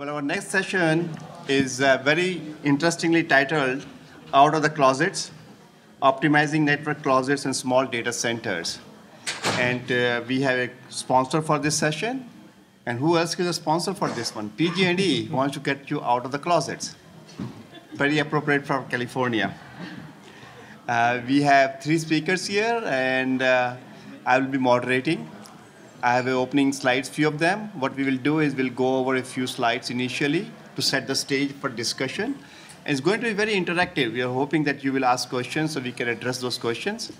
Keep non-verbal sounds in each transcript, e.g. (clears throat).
Well, our next session is uh, very interestingly titled Out of the Closets Optimizing Network Closets and Small Data Centers. And uh, we have a sponsor for this session. And who else is a sponsor for this one? PG&E wants to get you out of the closets. Very appropriate for California. Uh, we have three speakers here, and uh, I will be moderating. I have opening slides, few of them. What we will do is we'll go over a few slides initially to set the stage for discussion. And it's going to be very interactive. We are hoping that you will ask questions so we can address those questions.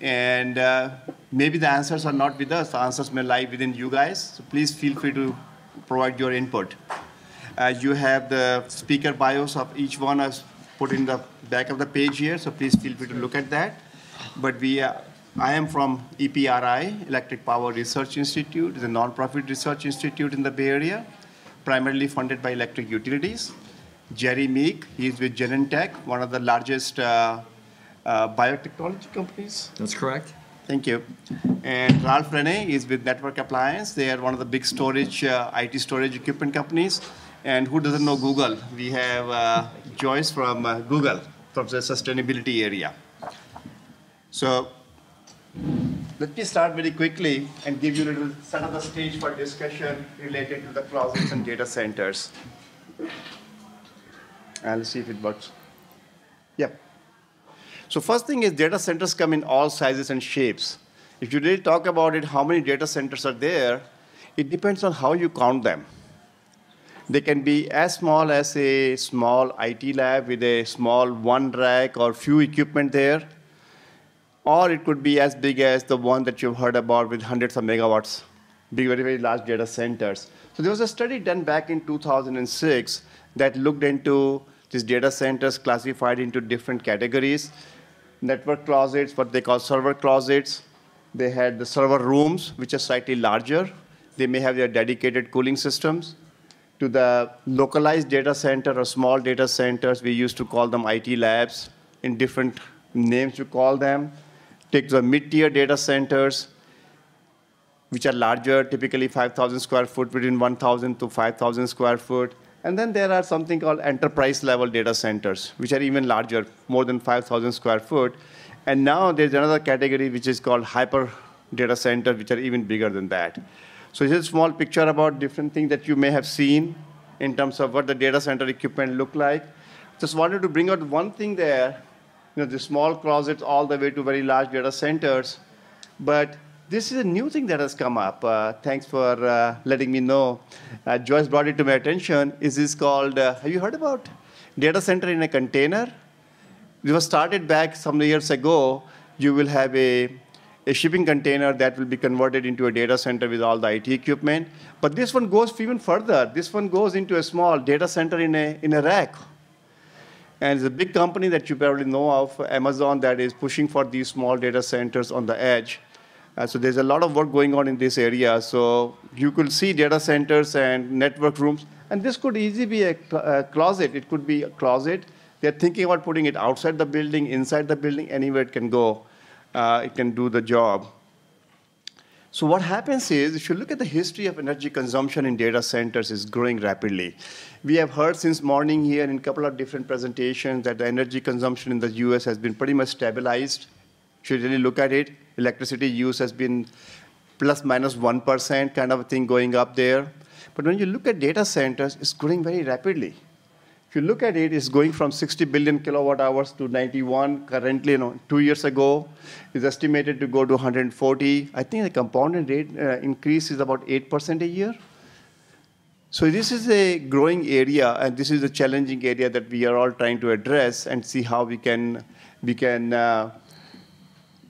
And uh, maybe the answers are not with us. The answers may lie within you guys. So please feel free to provide your input. Uh, you have the speaker bios of each one I've put in the back of the page here, so please feel free to look at that. But we, uh, I am from EPRI, Electric Power Research Institute. A nonprofit research institute in the Bay Area, primarily funded by electric utilities. Jerry Meek, he's with Genentech, one of the largest uh, uh, biotechnology companies. That's correct. Thank you. And Ralph Renne is with Network Appliance. They are one of the big storage, uh, IT storage equipment companies. And who doesn't know Google? We have uh, Joyce from uh, Google, from the sustainability area. So let me start very quickly and give you a little set of the stage for discussion related to the closets and data centers. Let's see if it works. Yep. So first thing is data centers come in all sizes and shapes. If you really talk about it, how many data centers are there, it depends on how you count them. They can be as small as a small IT lab with a small one rack or few equipment there, or it could be as big as the one that you've heard about with hundreds of megawatts, big, very, very large data centers. So there was a study done back in 2006 that looked into these data centers classified into different categories. Network closets, what they call server closets. They had the server rooms, which are slightly larger. They may have their dedicated cooling systems. To the localized data center or small data centers, we used to call them IT labs in different names to call them. Take the mid-tier data centers, which are larger, typically 5,000 square foot, between 1,000 to 5,000 square foot. And then there are something called enterprise level data centers, which are even larger, more than 5,000 square foot. And now there's another category which is called hyper data center, which are even bigger than that. So here's a small picture about different things that you may have seen in terms of what the data center equipment look like. Just wanted to bring out one thing there, you know, the small closets all the way to very large data centers. But this is a new thing that has come up. Uh, thanks for uh, letting me know. Uh, Joyce brought it to my attention. Is this called, uh, have you heard about data center in a container? It was started back some years ago. You will have a, a shipping container that will be converted into a data center with all the IT equipment. But this one goes even further. This one goes into a small data center in a, in a rack. And it's a big company that you probably know of, Amazon, that is pushing for these small data centers on the edge. Uh, so there's a lot of work going on in this area. So you could see data centers and network rooms. And this could easily be a, cl a closet. It could be a closet. They're thinking about putting it outside the building, inside the building, anywhere it can go. Uh, it can do the job. So what happens is, if you look at the history of energy consumption in data centers, is growing rapidly. We have heard since morning here in a couple of different presentations that the energy consumption in the US has been pretty much stabilized. If you really look at it, electricity use has been plus minus 1 kind of a thing going up there. But when you look at data centers, it's growing very rapidly. If you look at it, it's going from 60 billion kilowatt hours to 91 currently, you know, two years ago. it's estimated to go to 140. I think the compounded rate uh, increase is about 8% a year. So this is a growing area, and this is a challenging area that we are all trying to address and see how we can, we can uh,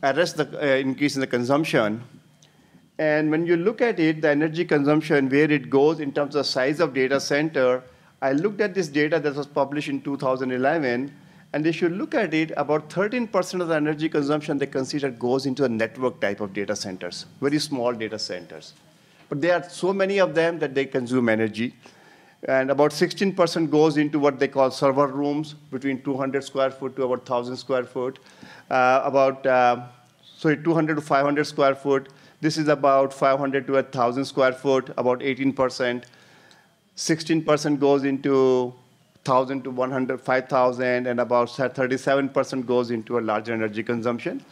arrest the uh, increase in the consumption. And when you look at it, the energy consumption, where it goes in terms of size of data center, I looked at this data that was published in 2011, and if you look at it, about 13% of the energy consumption they consider goes into a network type of data centers, very small data centers. But there are so many of them that they consume energy. And about 16% goes into what they call server rooms, between 200 square foot to about 1,000 square foot. Uh, about, uh, sorry, 200 to 500 square foot. This is about 500 to 1,000 square foot, about 18%. 16% goes into 1,000 to 100, 5,000, and about 37% goes into a larger energy consumption.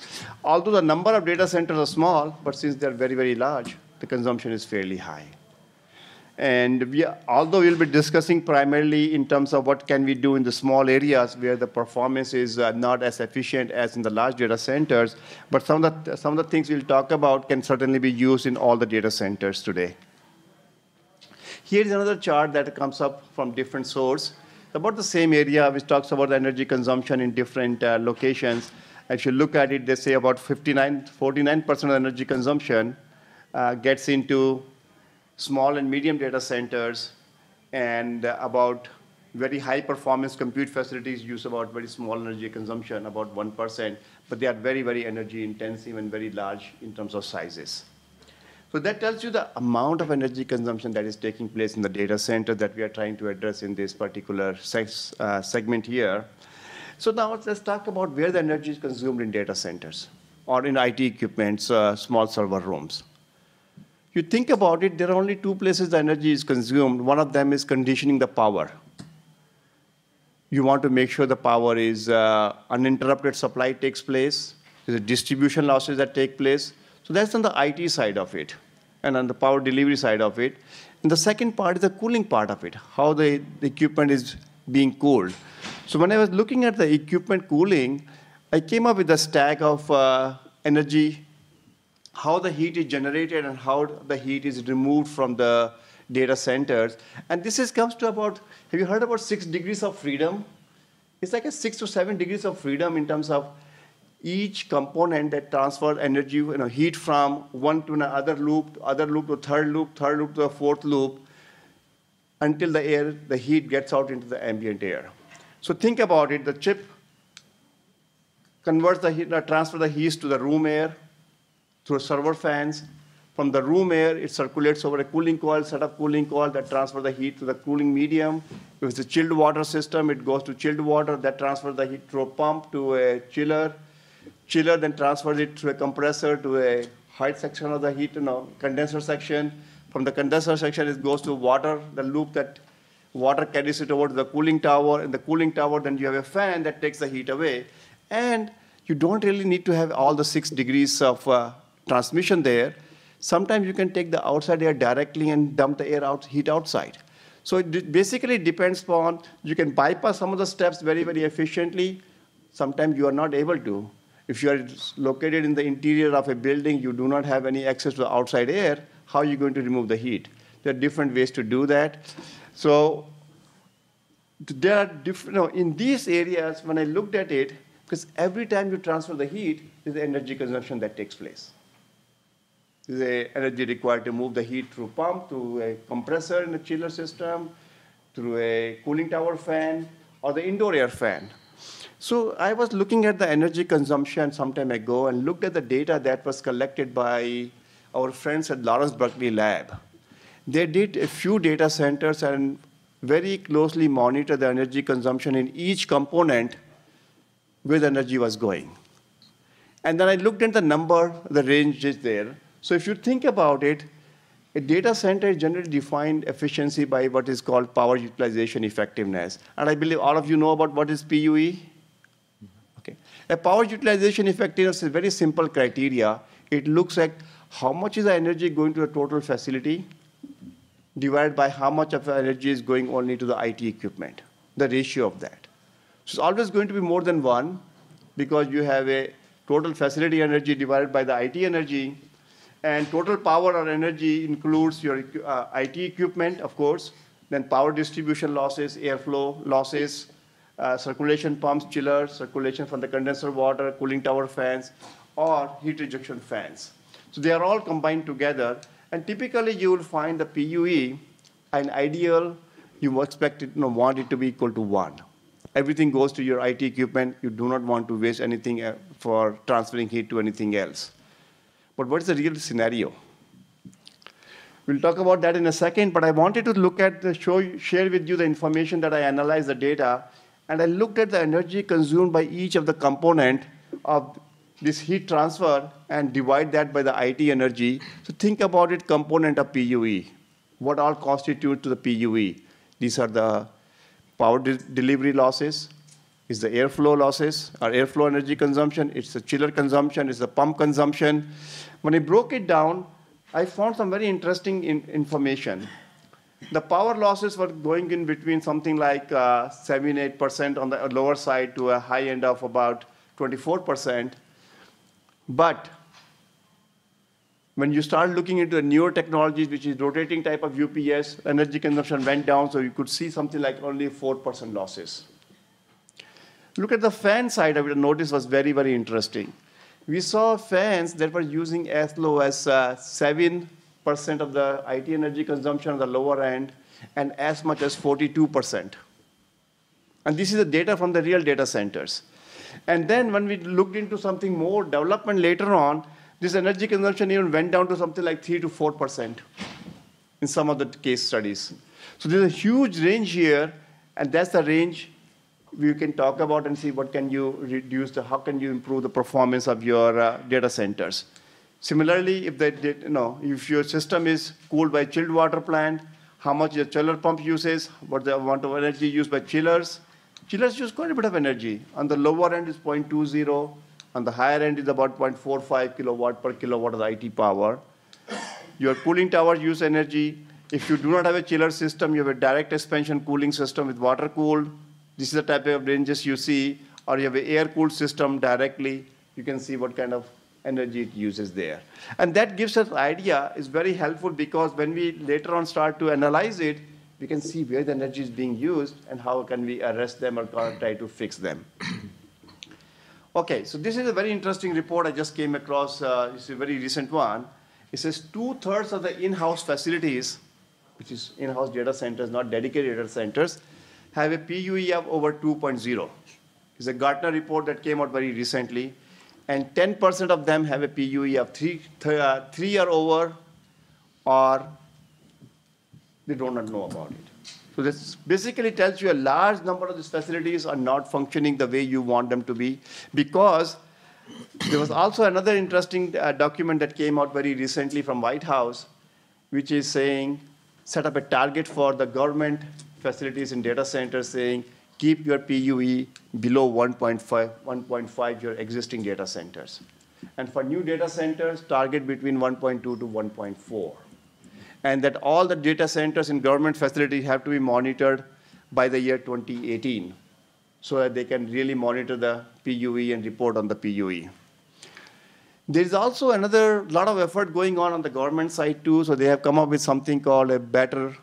Although the number of data centers are small, but since they're very, very large, the consumption is fairly high. And we, although we'll be discussing primarily in terms of what can we do in the small areas where the performance is uh, not as efficient as in the large data centers, but some of, the, some of the things we'll talk about can certainly be used in all the data centers today. Here is another chart that comes up from different source. About the same area, which talks about the energy consumption in different uh, locations. If you look at it, they say about 59, 49% of energy consumption uh, gets into small and medium data centers, and uh, about very high performance compute facilities use about very small energy consumption, about 1%, but they are very, very energy intensive and very large in terms of sizes. So that tells you the amount of energy consumption that is taking place in the data center that we are trying to address in this particular uh, segment here. So now let's talk about where the energy is consumed in data centers or in IT equipments, uh, small server rooms you think about it, there are only two places the energy is consumed. One of them is conditioning the power. You want to make sure the power is uh, uninterrupted supply takes place. There's a distribution losses that take place. So that's on the IT side of it and on the power delivery side of it. And the second part is the cooling part of it, how the, the equipment is being cooled. So when I was looking at the equipment cooling, I came up with a stack of uh, energy how the heat is generated and how the heat is removed from the data centers. And this is, comes to about, have you heard about six degrees of freedom? It's like a six to seven degrees of freedom in terms of each component that transfers energy, you know, heat from one to another loop, other loop to third loop, third loop to a fourth loop, until the air, the heat gets out into the ambient air. So think about it, the chip converts the heat, uh, transfer the heat to the room air, through server fans. From the room air, it circulates over a cooling coil, set of cooling coil that transfer the heat to the cooling medium. If it's a chilled water system, it goes to chilled water that transfers the heat through a pump to a chiller. Chiller then transfers it through a compressor to a high section of the heat, you know, condenser section. From the condenser section, it goes to water, the loop that water carries it over to the cooling tower. In the cooling tower, then you have a fan that takes the heat away. And you don't really need to have all the six degrees of uh, transmission there, sometimes you can take the outside air directly and dump the air out, heat outside. So it basically depends upon, you can bypass some of the steps very, very efficiently. Sometimes you are not able to. If you are located in the interior of a building, you do not have any access to the outside air, how are you going to remove the heat? There are different ways to do that. So there are different, know, in these areas, when I looked at it, because every time you transfer the heat, there's energy consumption that takes place the energy required to move the heat through pump, through a compressor in a chiller system, through a cooling tower fan, or the indoor air fan. So I was looking at the energy consumption some time ago and looked at the data that was collected by our friends at Lawrence Berkeley Lab. They did a few data centers and very closely monitor the energy consumption in each component where the energy was going. And then I looked at the number, the range is there. So if you think about it, a data center is generally defined efficiency by what is called power utilization effectiveness. And I believe all of you know about what is PUE. A power utilization effectiveness is a very simple criteria. It looks at how much is the energy going to the total facility divided by how much of the energy is going only to the IT equipment, the ratio of that. So it's always going to be more than one because you have a total facility energy divided by the IT energy and total power or energy includes your uh, IT equipment, of course, then power distribution losses, airflow losses, uh, circulation pumps, chillers, circulation from the condenser water, cooling tower fans, or heat rejection fans. So they are all combined together. And typically you will find the PUE, an ideal, you expect it, you know, want it to be equal to one. Everything goes to your IT equipment. You do not want to waste anything uh, for transferring heat to anything else. But what is the real scenario? We'll talk about that in a second, but I wanted to look at the show, share with you the information that I analyzed the data, and I looked at the energy consumed by each of the component of this heat transfer and divide that by the IT energy. So think about it component of PUE. what all constitute to the PUE. These are the power de delivery losses, is the airflow losses, or airflow energy consumption, it's the chiller consumption, it's the pump consumption. When I broke it down, I found some very interesting in information. The power losses were going in between something like uh, 7 8% on the lower side to a high end of about 24%. But when you start looking into the newer technologies, which is rotating type of UPS, energy consumption went down, so you could see something like only 4% losses. Look at the fan side of it, notice was very, very interesting. We saw fans that were using as low as uh, 7% of the IT energy consumption on the lower end, and as much as 42%. And this is the data from the real data centers. And then when we looked into something more development later on, this energy consumption even went down to something like 3 to 4% in some of the case studies. So there's a huge range here, and that's the range we can talk about and see what can you reduce, the, how can you improve the performance of your uh, data centers. Similarly, if, they did, you know, if your system is cooled by chilled water plant, how much your chiller pump uses, what the amount of energy used by chillers, Chillers use quite a bit of energy. On the lower end is 0.20. On the higher end is about 0.45 kilowatt per kilowatt of IT power. Your cooling tower use energy. If you do not have a chiller system, you have a direct expansion cooling system with water cooled. This is the type of ranges you see. Or you have an air cooled system directly. You can see what kind of energy it uses there. And that gives us idea is very helpful because when we later on start to analyze it, we can see where the energy is being used and how can we arrest them or try to fix them. (clears throat) okay, so this is a very interesting report I just came across. Uh, it's a very recent one. It says two-thirds of the in-house facilities, which is in-house data centers, not dedicated data centers, have a PUE of over 2.0. It's a Gartner report that came out very recently. And 10% of them have a PUE of three, th uh, three or over or they do not know about it. So this basically tells you a large number of these facilities are not functioning the way you want them to be because there was also another interesting uh, document that came out very recently from White House, which is saying, set up a target for the government facilities and data centers saying, keep your PUE below 1.5, 1.5 your existing data centers. And for new data centers, target between 1.2 to 1.4 and that all the data centers in government facilities have to be monitored by the year 2018 so that they can really monitor the PUE and report on the PUE. There is also another lot of effort going on on the government side too, so they have come up with something called a better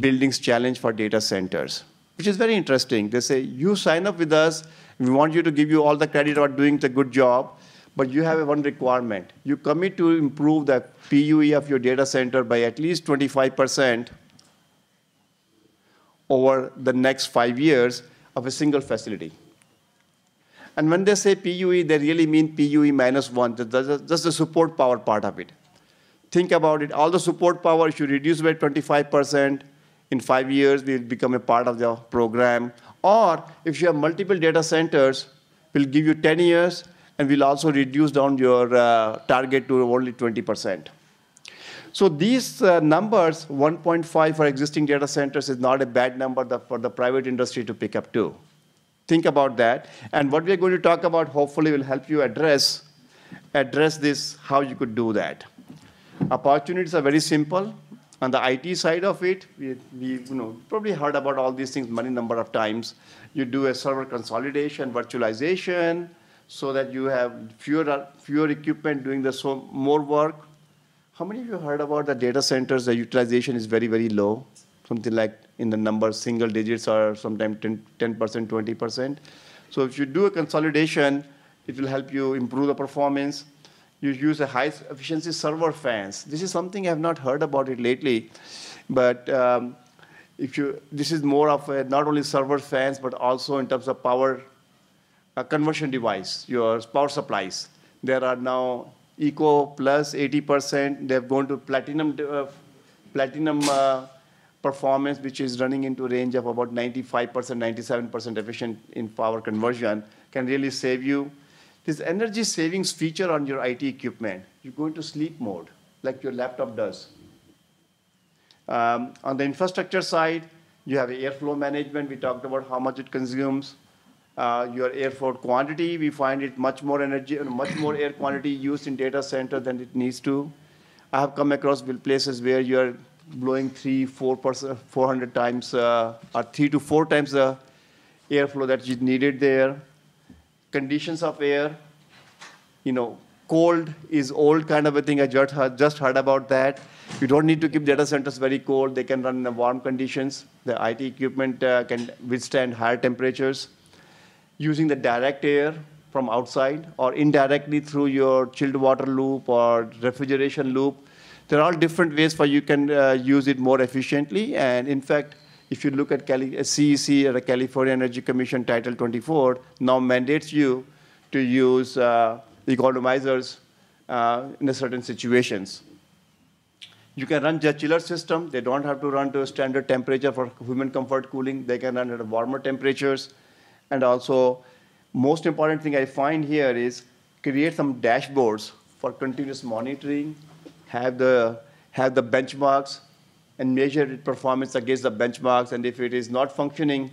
buildings challenge for data centers, which is very interesting. They say, you sign up with us, we want you to give you all the credit for doing the good job, but you have one requirement. You commit to improve the PUE of your data center by at least 25% over the next five years of a single facility. And when they say PUE, they really mean PUE minus one, just the support power part of it. Think about it, all the support power, if you reduce by 25%, in five years, we'll become a part of the program. Or if you have multiple data centers, we'll give you 10 years, and we'll also reduce down your uh, target to only 20%. So these uh, numbers, 1.5 for existing data centers is not a bad number for the private industry to pick up too. Think about that. And what we're going to talk about hopefully will help you address, address this, how you could do that. Opportunities are very simple. On the IT side of it, we, we you know, probably heard about all these things many number of times. You do a server consolidation, virtualization, so that you have fewer, fewer equipment doing the so more work. How many of you heard about the data centers? The utilization is very, very low, something like in the number single digits or sometimes 10, 10%, 20%. So if you do a consolidation, it will help you improve the performance. You use a high efficiency server fans. This is something I have not heard about it lately, but um, if you, this is more of a, not only server fans, but also in terms of power a conversion device, your power supplies. There are now Eco plus 80%. They've gone to platinum, uh, platinum uh, performance, which is running into range of about 95%, 97% efficient in power conversion, can really save you. This energy savings feature on your IT equipment, you go into sleep mode, like your laptop does. Um, on the infrastructure side, you have airflow management. We talked about how much it consumes. Uh, your airflow quantity, we find it much more energy, and much more air quantity used in data center than it needs to. I have come across places where you're blowing three, four percent, 400 times, uh, or three to four times the airflow that is needed there. Conditions of air, you know, cold is old kind of a thing. I just heard, just heard about that. You don't need to keep data centers very cold. They can run in warm conditions. The IT equipment uh, can withstand higher temperatures using the direct air from outside or indirectly through your chilled water loop or refrigeration loop. There are all different ways for you can uh, use it more efficiently. And in fact, if you look at Cali CEC or the California Energy Commission Title 24, now mandates you to use uh, economizers uh, in certain situations. You can run jet chiller system. They don't have to run to a standard temperature for human comfort cooling. They can run at warmer temperatures. And also, most important thing I find here is create some dashboards for continuous monitoring, have the, have the benchmarks, and measure its performance against the benchmarks. And if it is not functioning,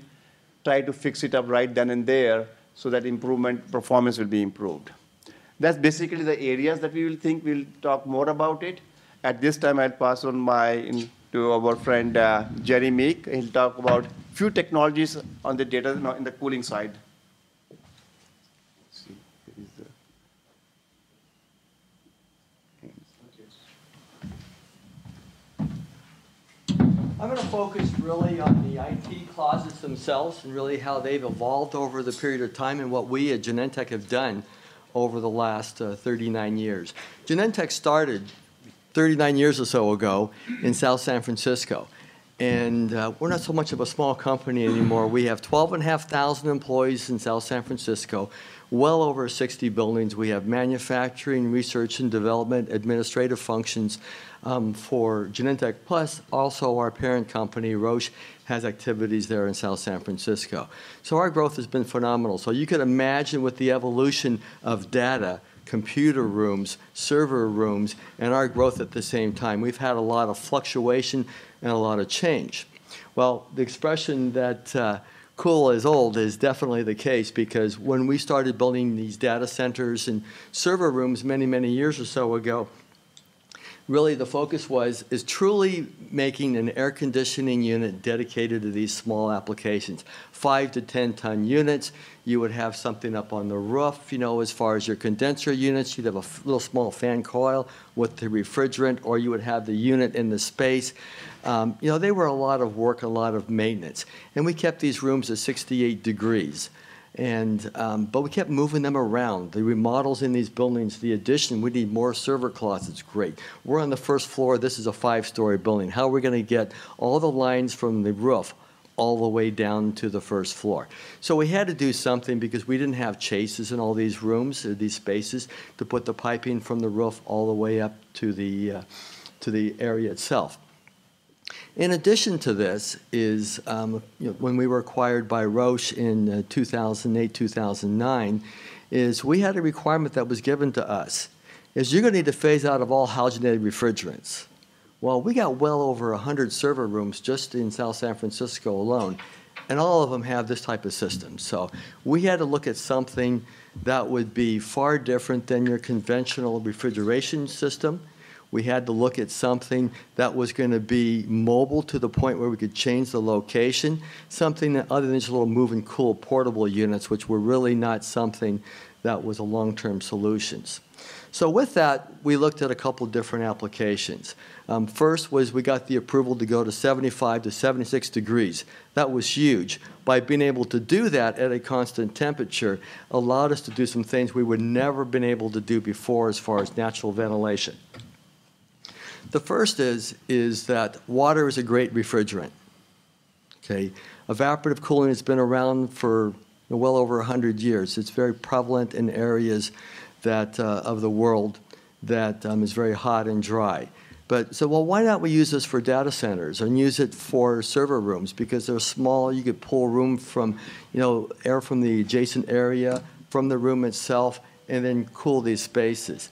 try to fix it up right then and there so that improvement performance will be improved. That's basically the areas that we will think we'll talk more about it. At this time, I'll pass on my in, to our friend uh, Jerry Meek. He'll talk about few technologies on the data in the cooling side. I'm going to focus really on the IT closets themselves and really how they've evolved over the period of time and what we at Genentech have done over the last uh, 39 years. Genentech started 39 years or so ago in South San Francisco. And uh, we're not so much of a small company anymore. We have 12,500 employees in South San Francisco, well over 60 buildings. We have manufacturing, research and development, administrative functions um, for Genentech, plus also our parent company, Roche, has activities there in South San Francisco. So our growth has been phenomenal. So you can imagine with the evolution of data, computer rooms, server rooms, and our growth at the same time. We've had a lot of fluctuation and a lot of change. Well, the expression that uh, cool is old is definitely the case because when we started building these data centers and server rooms many, many years or so ago, really the focus was is truly making an air conditioning unit dedicated to these small applications. Five to 10 ton units. You would have something up on the roof, you know, as far as your condenser units. You'd have a little small fan coil with the refrigerant, or you would have the unit in the space. Um, you know, they were a lot of work, a lot of maintenance. And we kept these rooms at 68 degrees. And, um, but we kept moving them around. The remodels in these buildings, the addition, we need more server closets, great. We're on the first floor, this is a five-story building. How are we gonna get all the lines from the roof all the way down to the first floor? So we had to do something because we didn't have chases in all these rooms, uh, these spaces, to put the piping from the roof all the way up to the, uh, to the area itself. In addition to this is um, you know, when we were acquired by Roche in uh, 2008, 2009, is we had a requirement that was given to us, is you're going to need to phase out of all halogenated refrigerants. Well, we got well over 100 server rooms just in South San Francisco alone, and all of them have this type of system. So we had to look at something that would be far different than your conventional refrigeration system we had to look at something that was going to be mobile to the point where we could change the location, something that other than just little move and cool portable units, which were really not something that was a long-term solutions. So with that, we looked at a couple different applications. Um, first was we got the approval to go to 75 to 76 degrees. That was huge. By being able to do that at a constant temperature allowed us to do some things we would never been able to do before as far as natural ventilation. The first is, is that water is a great refrigerant. Okay, evaporative cooling has been around for well over 100 years. It's very prevalent in areas that, uh, of the world that um, is very hot and dry. But so, well, why not we use this for data centers and use it for server rooms because they're small. You could pull room from, you know, air from the adjacent area, from the room itself, and then cool these spaces.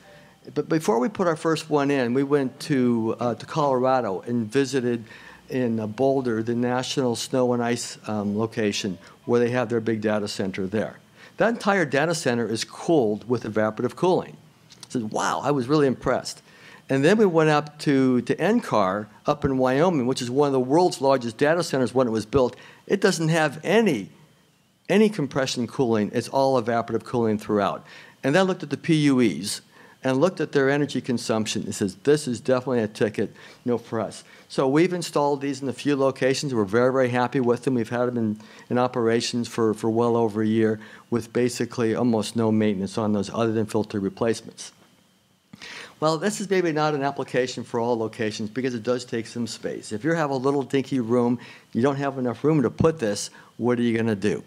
But before we put our first one in, we went to, uh, to Colorado and visited in uh, Boulder, the National Snow and Ice um, location, where they have their big data center there. That entire data center is cooled with evaporative cooling. I said, wow, I was really impressed. And then we went up to, to NCAR up in Wyoming, which is one of the world's largest data centers when it was built. It doesn't have any, any compression cooling. It's all evaporative cooling throughout. And then looked at the PUEs and looked at their energy consumption. It says, this is definitely a ticket you know, for us. So we've installed these in a few locations. We're very, very happy with them. We've had them in, in operations for, for well over a year with basically almost no maintenance on those other than filter replacements. Well, this is maybe not an application for all locations because it does take some space. If you have a little dinky room, you don't have enough room to put this, what are you going to do?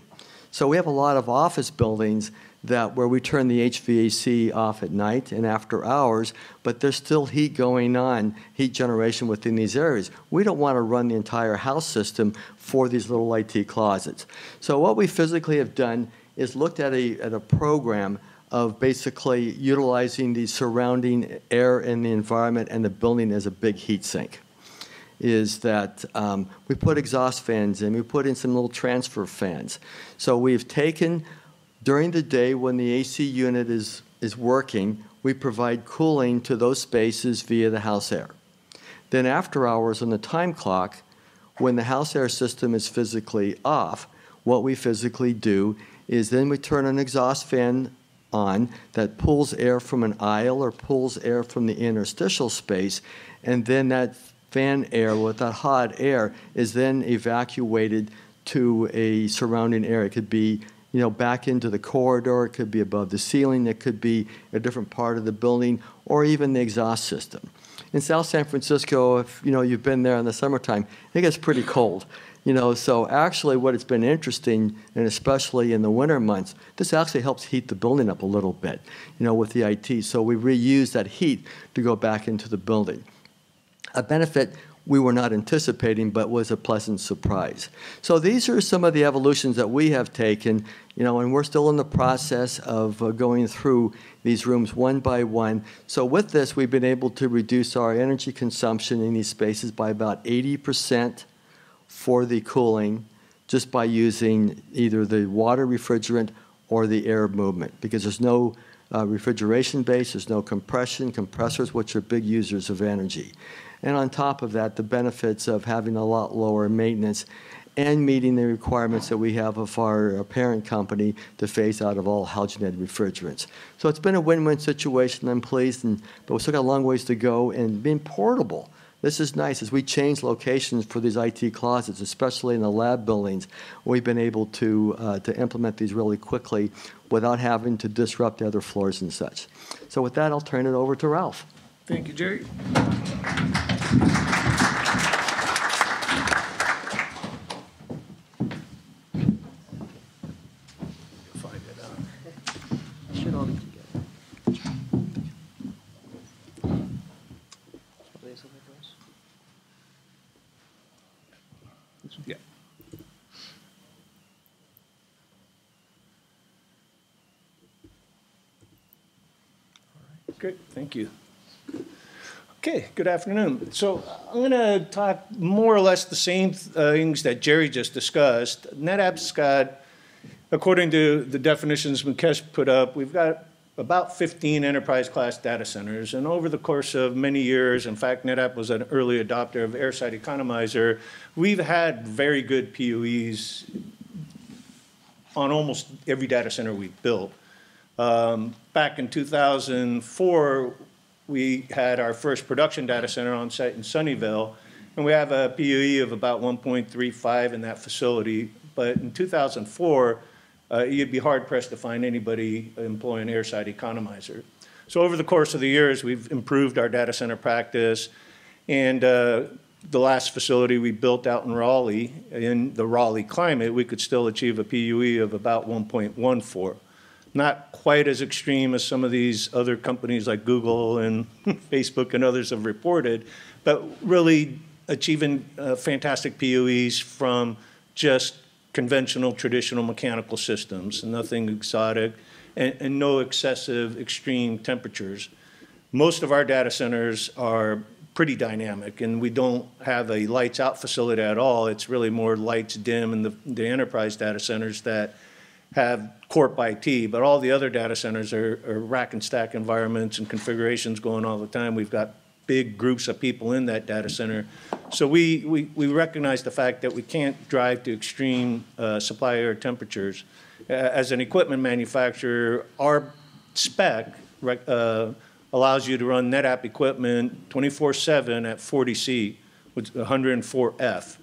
So we have a lot of office buildings that where we turn the HVAC off at night and after hours, but there's still heat going on, heat generation within these areas. We don't want to run the entire house system for these little IT closets. So what we physically have done is looked at a, at a program of basically utilizing the surrounding air in the environment and the building as a big heat sink is that um, we put exhaust fans in, we put in some little transfer fans. So we've taken during the day, when the AC unit is, is working, we provide cooling to those spaces via the house air. Then after hours on the time clock, when the house air system is physically off, what we physically do is then we turn an exhaust fan on that pulls air from an aisle or pulls air from the interstitial space, and then that fan air with that hot air is then evacuated to a surrounding area. It could be you know, back into the corridor. It could be above the ceiling. It could be a different part of the building, or even the exhaust system. In South San Francisco, if you know you've been there in the summertime, it gets pretty cold. You know, so actually, what it's been interesting, and especially in the winter months, this actually helps heat the building up a little bit. You know, with the IT, so we reuse that heat to go back into the building. A benefit we were not anticipating, but was a pleasant surprise. So these are some of the evolutions that we have taken, you know, and we're still in the process of uh, going through these rooms one by one. So with this, we've been able to reduce our energy consumption in these spaces by about 80% for the cooling, just by using either the water refrigerant or the air movement, because there's no uh, refrigeration base, there's no compression, compressors, which are big users of energy. And on top of that, the benefits of having a lot lower maintenance and meeting the requirements that we have of our parent company to phase out of all halogenated refrigerants. So it's been a win-win situation. I'm pleased, and, but we've still got a long ways to go. And being portable, this is nice. As we change locations for these IT closets, especially in the lab buildings, we've been able to, uh, to implement these really quickly without having to disrupt the other floors and such. So with that, I'll turn it over to Ralph. Thank you, Jerry. Find it out. Should all be together. Yeah. Great, thank you. Okay, good afternoon. So I'm going to talk more or less the same things that Jerry just discussed. NetApp's got, according to the definitions Mukesh put up, we've got about 15 enterprise class data centers. And over the course of many years, in fact, NetApp was an early adopter of Airside Economizer, we've had very good PUEs on almost every data center we've built. Um, back in 2004, we had our first production data center on site in Sunnyvale, and we have a PUE of about 1.35 in that facility. But in 2004, uh, you'd be hard pressed to find anybody employing airside economizer. So over the course of the years, we've improved our data center practice, and uh, the last facility we built out in Raleigh, in the Raleigh climate, we could still achieve a PUE of about 1.14 not quite as extreme as some of these other companies like Google and (laughs) Facebook and others have reported, but really achieving uh, fantastic PUEs from just conventional, traditional mechanical systems, nothing exotic, and, and no excessive extreme temperatures. Most of our data centers are pretty dynamic, and we don't have a lights out facility at all. It's really more lights dim in the, the enterprise data centers that have corp IT, but all the other data centers are, are rack and stack environments and configurations going all the time. We've got big groups of people in that data center. So we, we, we recognize the fact that we can't drive to extreme uh, supply air temperatures. Uh, as an equipment manufacturer, our spec uh, allows you to run NetApp equipment 24-7 at 40C with 104F.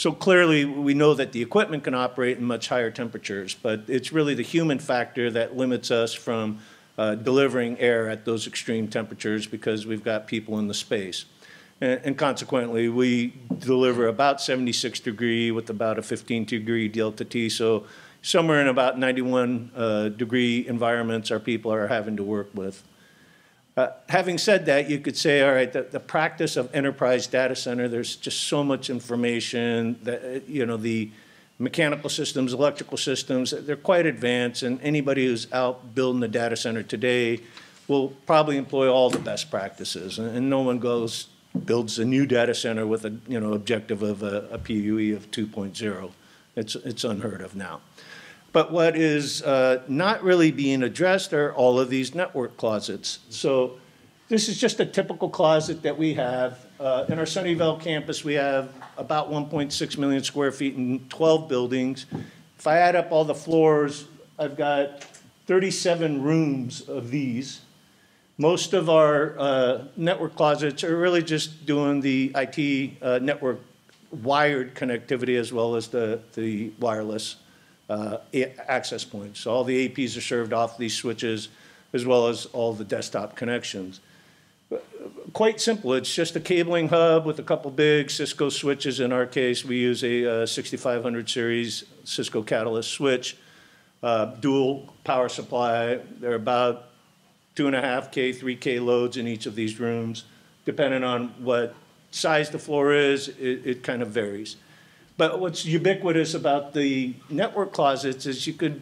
So clearly, we know that the equipment can operate in much higher temperatures, but it's really the human factor that limits us from uh, delivering air at those extreme temperatures because we've got people in the space. And, and, consequently, we deliver about 76 degree with about a 15 degree delta T. So somewhere in about 91 uh, degree environments our people are having to work with. Uh, having said that, you could say, all right, the, the, practice of enterprise data center, there's just so much information that, uh, you know, the mechanical systems, electrical systems, they're quite advanced, and anybody who's out building the data center today will probably employ all the best practices, and, and no one goes, builds a new data center with a, you know, objective of a, a PUE of 2.0. It's, it's unheard of now. But what is uh, not really being addressed are all of these network closets. So this is just a typical closet that we have. Uh, in our Sunnyvale campus, we have about 1.6 million square feet in 12 buildings. If I add up all the floors, I've got 37 rooms of these. Most of our uh, network closets are really just doing the IT uh, network wired connectivity as well as the, the wireless uh, access points. So all the APs are served off these switches as well as all the desktop connections. Quite simple. It's just a cabling hub with a couple big Cisco switches. In our case, we use a uh, 6500 series Cisco Catalyst switch, uh, dual power supply. They're about two and a half K, three K loads in each of these rooms. Depending on what size the floor is, it, it kind of varies. But what's ubiquitous about the network closets is you could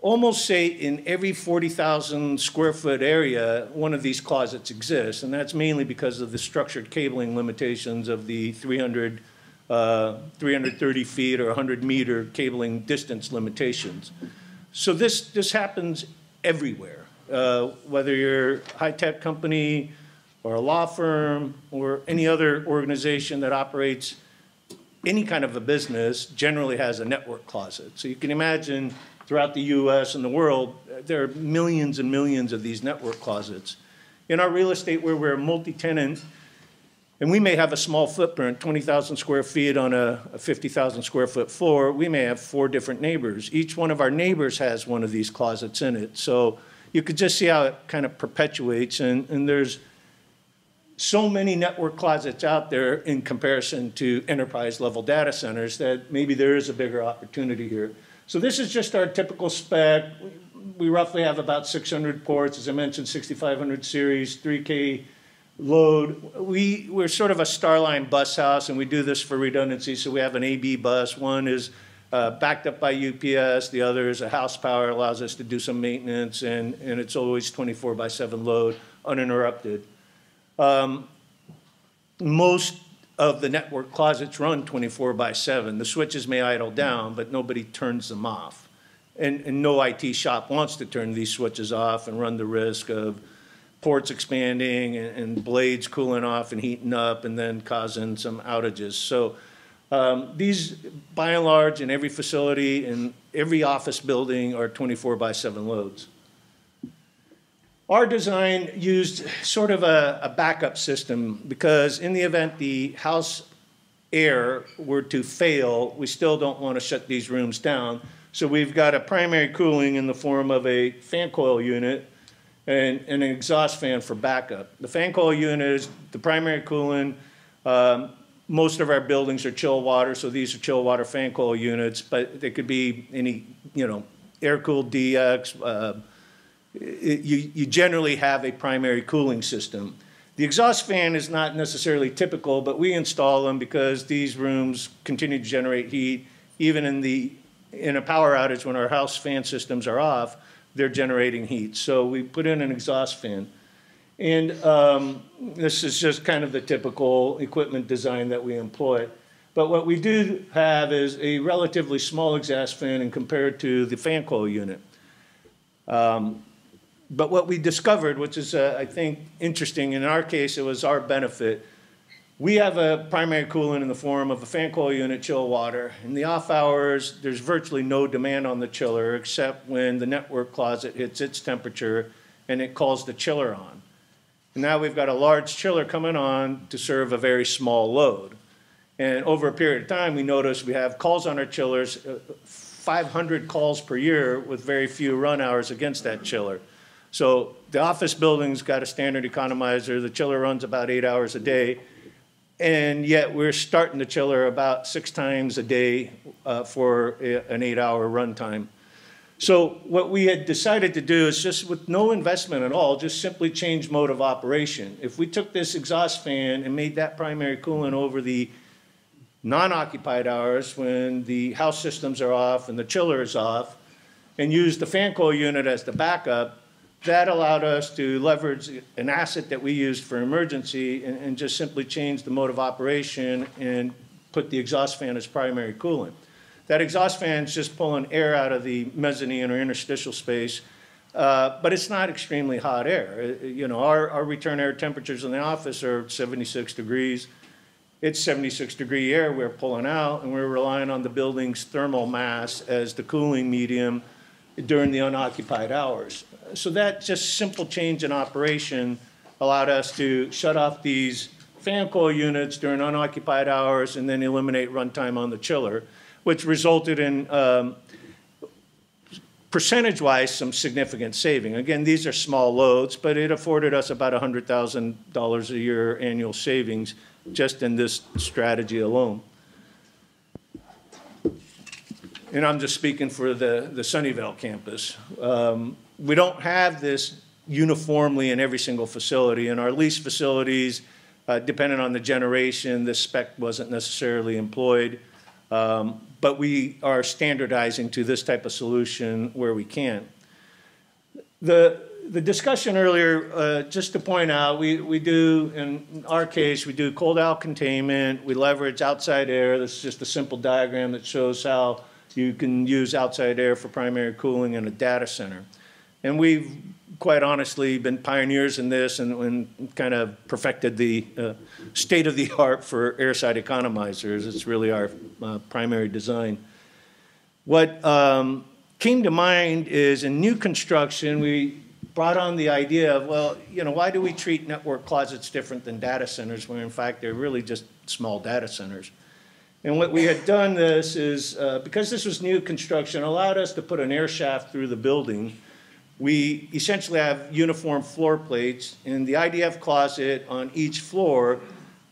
almost say in every 40,000 square foot area, one of these closets exists. And that's mainly because of the structured cabling limitations of the 300, uh, 330 feet or 100 meter cabling distance limitations. So this, this happens everywhere. Uh, whether you're a high-tech company or a law firm or any other organization that operates any kind of a business generally has a network closet. So you can imagine throughout the US and the world, there are millions and millions of these network closets. In our real estate where we're multi-tenant, and we may have a small footprint, 20,000 square feet on a, a 50,000 square foot floor, we may have four different neighbors. Each one of our neighbors has one of these closets in it. So you could just see how it kind of perpetuates, and, and there's so many network closets out there in comparison to enterprise level data centers that maybe there is a bigger opportunity here. So this is just our typical spec. We roughly have about 600 ports, as I mentioned, 6500 series, 3K load. We, we're sort of a Starline bus house, and we do this for redundancy. So we have an AB bus. One is uh, backed up by UPS. The other is a house power, allows us to do some maintenance, and, and it's always 24 by 7 load, uninterrupted. Um, most of the network closets run 24 by 7. The switches may idle down, but nobody turns them off. And, and no IT shop wants to turn these switches off and run the risk of ports expanding and, and blades cooling off and heating up and then causing some outages. So um, these, by and large, in every facility, in every office building, are 24 by 7 loads. Our design used sort of a, a, backup system because in the event the house air were to fail, we still don't want to shut these rooms down. So we've got a primary cooling in the form of a fan coil unit and, and an exhaust fan for backup. The fan coil unit is the primary cooling. Um, most of our buildings are chill water, so these are chill water fan coil units, but they could be any, you know, air-cooled DX, uh, you, you generally have a primary cooling system. The exhaust fan is not necessarily typical, but we install them because these rooms continue to generate heat even in the in a power outage when our house fan systems are off, they're generating heat. So we put in an exhaust fan. And um, this is just kind of the typical equipment design that we employ. But what we do have is a relatively small exhaust fan and compared to the fan coil unit. Um, but what we discovered, which is, uh, I think, interesting, in our case, it was our benefit. We have a primary coolant in the form of a fan coil unit chill water. In the off hours, there's virtually no demand on the chiller except when the network closet hits its temperature and it calls the chiller on. And now we've got a large chiller coming on to serve a very small load. And over a period of time, we notice we have calls on our chillers, uh, 500 calls per year with very few run hours against that chiller. So the office building's got a standard economizer. The chiller runs about eight hours a day. And yet we're starting the chiller about six times a day uh, for a, an eight hour runtime. So what we had decided to do is just with no investment at all, just simply change mode of operation. If we took this exhaust fan and made that primary coolant over the non-occupied hours when the house systems are off and the chiller is off, and used the fan coil unit as the backup, that allowed us to leverage an asset that we used for emergency and, and just simply change the mode of operation and put the exhaust fan as primary coolant. That exhaust fan is just pulling air out of the mezzanine or interstitial space, uh, but it's not extremely hot air. Uh, you know, our, our return air temperatures in the office are 76 degrees. It's 76 degree air we're pulling out, and we're relying on the building's thermal mass as the cooling medium during the unoccupied hours. So that just simple change in operation allowed us to shut off these fan coil units during unoccupied hours and then eliminate runtime on the chiller which resulted in um, percentage-wise some significant saving. Again, these are small loads, but it afforded us about $100,000 a year annual savings just in this strategy alone. And I'm just speaking for the, the Sunnyvale campus. Um, we don't have this uniformly in every single facility. In our lease facilities, uh, depending on the generation, this spec wasn't necessarily employed. Um, but we are standardizing to this type of solution where we can. The, the discussion earlier, uh, just to point out, we, we do, in our case, we do cold out containment, we leverage outside air. This is just a simple diagram that shows how you can use outside air for primary cooling in a data center. And we've quite honestly been pioneers in this and, and kind of perfected the uh, state of the (laughs) art for airside economizers. It's really our uh, primary design. What um, came to mind is in new construction, we brought on the idea of, well, you know, why do we treat network closets different than data centers when in fact they're really just small data centers? And what we had done this is, uh, because this was new construction, allowed us to put an air shaft through the building we essentially have uniform floor plates. In the IDF closet on each floor,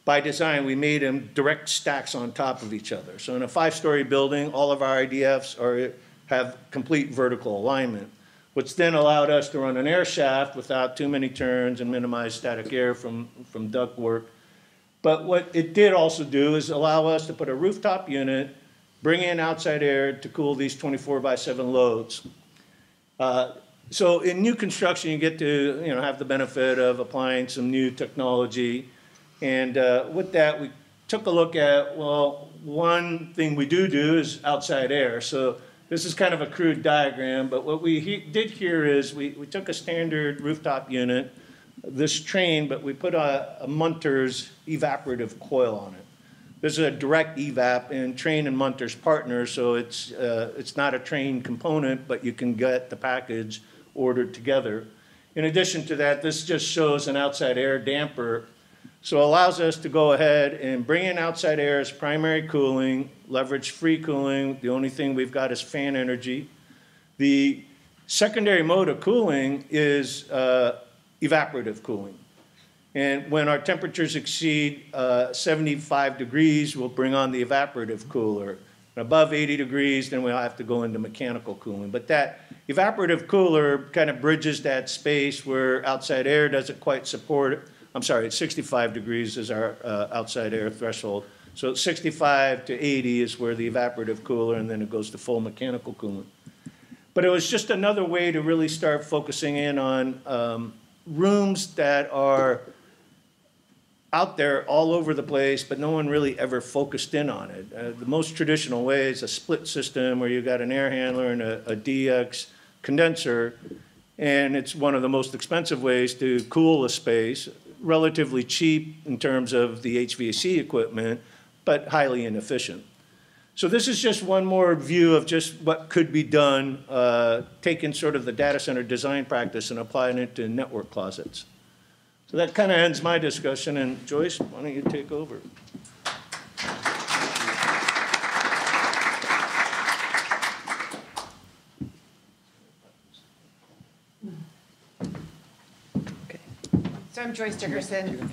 by design, we made them direct stacks on top of each other. So in a five-story building, all of our IDFs are, have complete vertical alignment, which then allowed us to run an air shaft without too many turns and minimize static air from, from duct work. But what it did also do is allow us to put a rooftop unit, bring in outside air to cool these 24 by 7 loads. Uh, so in new construction, you get to you know have the benefit of applying some new technology, and uh, with that, we took a look at well, one thing we do do is outside air. So this is kind of a crude diagram, but what we he did here is we, we took a standard rooftop unit, this Trane, but we put a, a Munters evaporative coil on it. This is a direct evap, and Trane and Munters partner, so it's uh, it's not a Trane component, but you can get the package ordered together. In addition to that, this just shows an outside air damper. So allows us to go ahead and bring in outside air as primary cooling, leverage free cooling. The only thing we've got is fan energy. The secondary mode of cooling is uh, evaporative cooling. And when our temperatures exceed uh, 75 degrees, we'll bring on the evaporative cooler. Above 80 degrees, then we'll have to go into mechanical cooling. But that evaporative cooler kind of bridges that space where outside air doesn't quite support. I'm sorry, it's 65 degrees is our uh, outside air threshold. So 65 to 80 is where the evaporative cooler, and then it goes to full mechanical cooling. But it was just another way to really start focusing in on um, rooms that are out there all over the place, but no one really ever focused in on it. Uh, the most traditional way is a split system where you've got an air handler and a, a DX condenser, and it's one of the most expensive ways to cool a space, relatively cheap in terms of the HVAC equipment, but highly inefficient. So this is just one more view of just what could be done, uh, taking sort of the data center design practice and applying it to network closets. So that kind of ends my discussion, and Joyce, why don't you take over? So I'm Joyce Dickerson.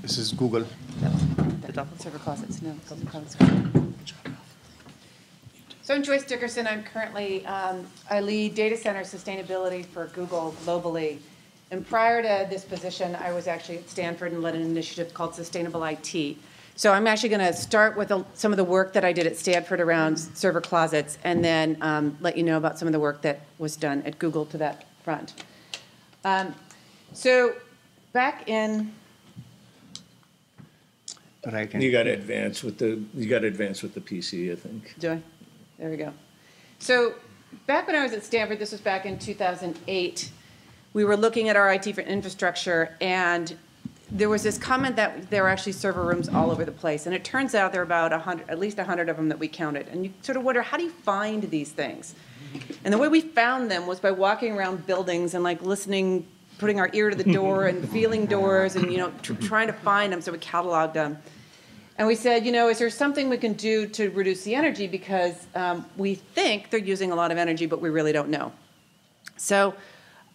This is Google. The double server closets, no. double closets. So I'm Joyce Dickerson. I'm currently, um, I lead data center sustainability for Google globally. And prior to this position, I was actually at Stanford and led an initiative called Sustainable IT. So I'm actually going to start with a- some of the work that I did at Stanford around server closets, and then um, let you know about some of the work that was done at Google to that front. Um, So back in, Right. You got to advance with the, you got to advance with the PC, I think. Do I? There we go. So back when I was at Stanford, this was back in 2008, we were looking at our IT for infrastructure, and there was this comment that there were actually server rooms all over the place. And it turns out there are about 100, at least 100 of them that we counted. And you sort of wonder, how do you find these things? And the way we found them was by walking around buildings and like listening, putting our ear to the door and feeling doors and, you know, tr- trying to find them. So we cataloged them. And we said, you know, is there something we can do to reduce the energy? Because um, we think they're using a lot of energy, but we really don't know. So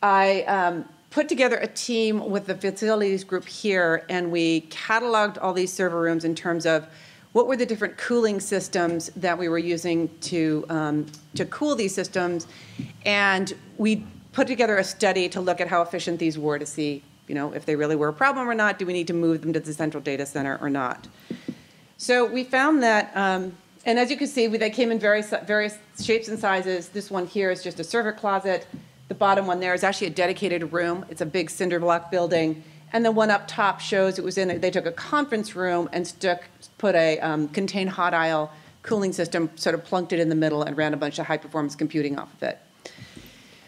I um, put together a team with the facilities group here, and we cataloged all these server rooms in terms of what were the different cooling systems that we were using to, um, to cool these systems. And we put together a study to look at how efficient these were to see, you know, if they really were a problem or not. Do we need to move them to the central data center or not? So we found that, um, and as you can see, they came in various, various shapes and sizes. This one here is just a server closet. The bottom one there is actually a dedicated room. It's a big cinder block building. And the one up top shows it was in, a- they took a conference room and stuck, put a um, contained hot aisle cooling system, sort of plunked it in the middle and ran a bunch of high performance computing off of it.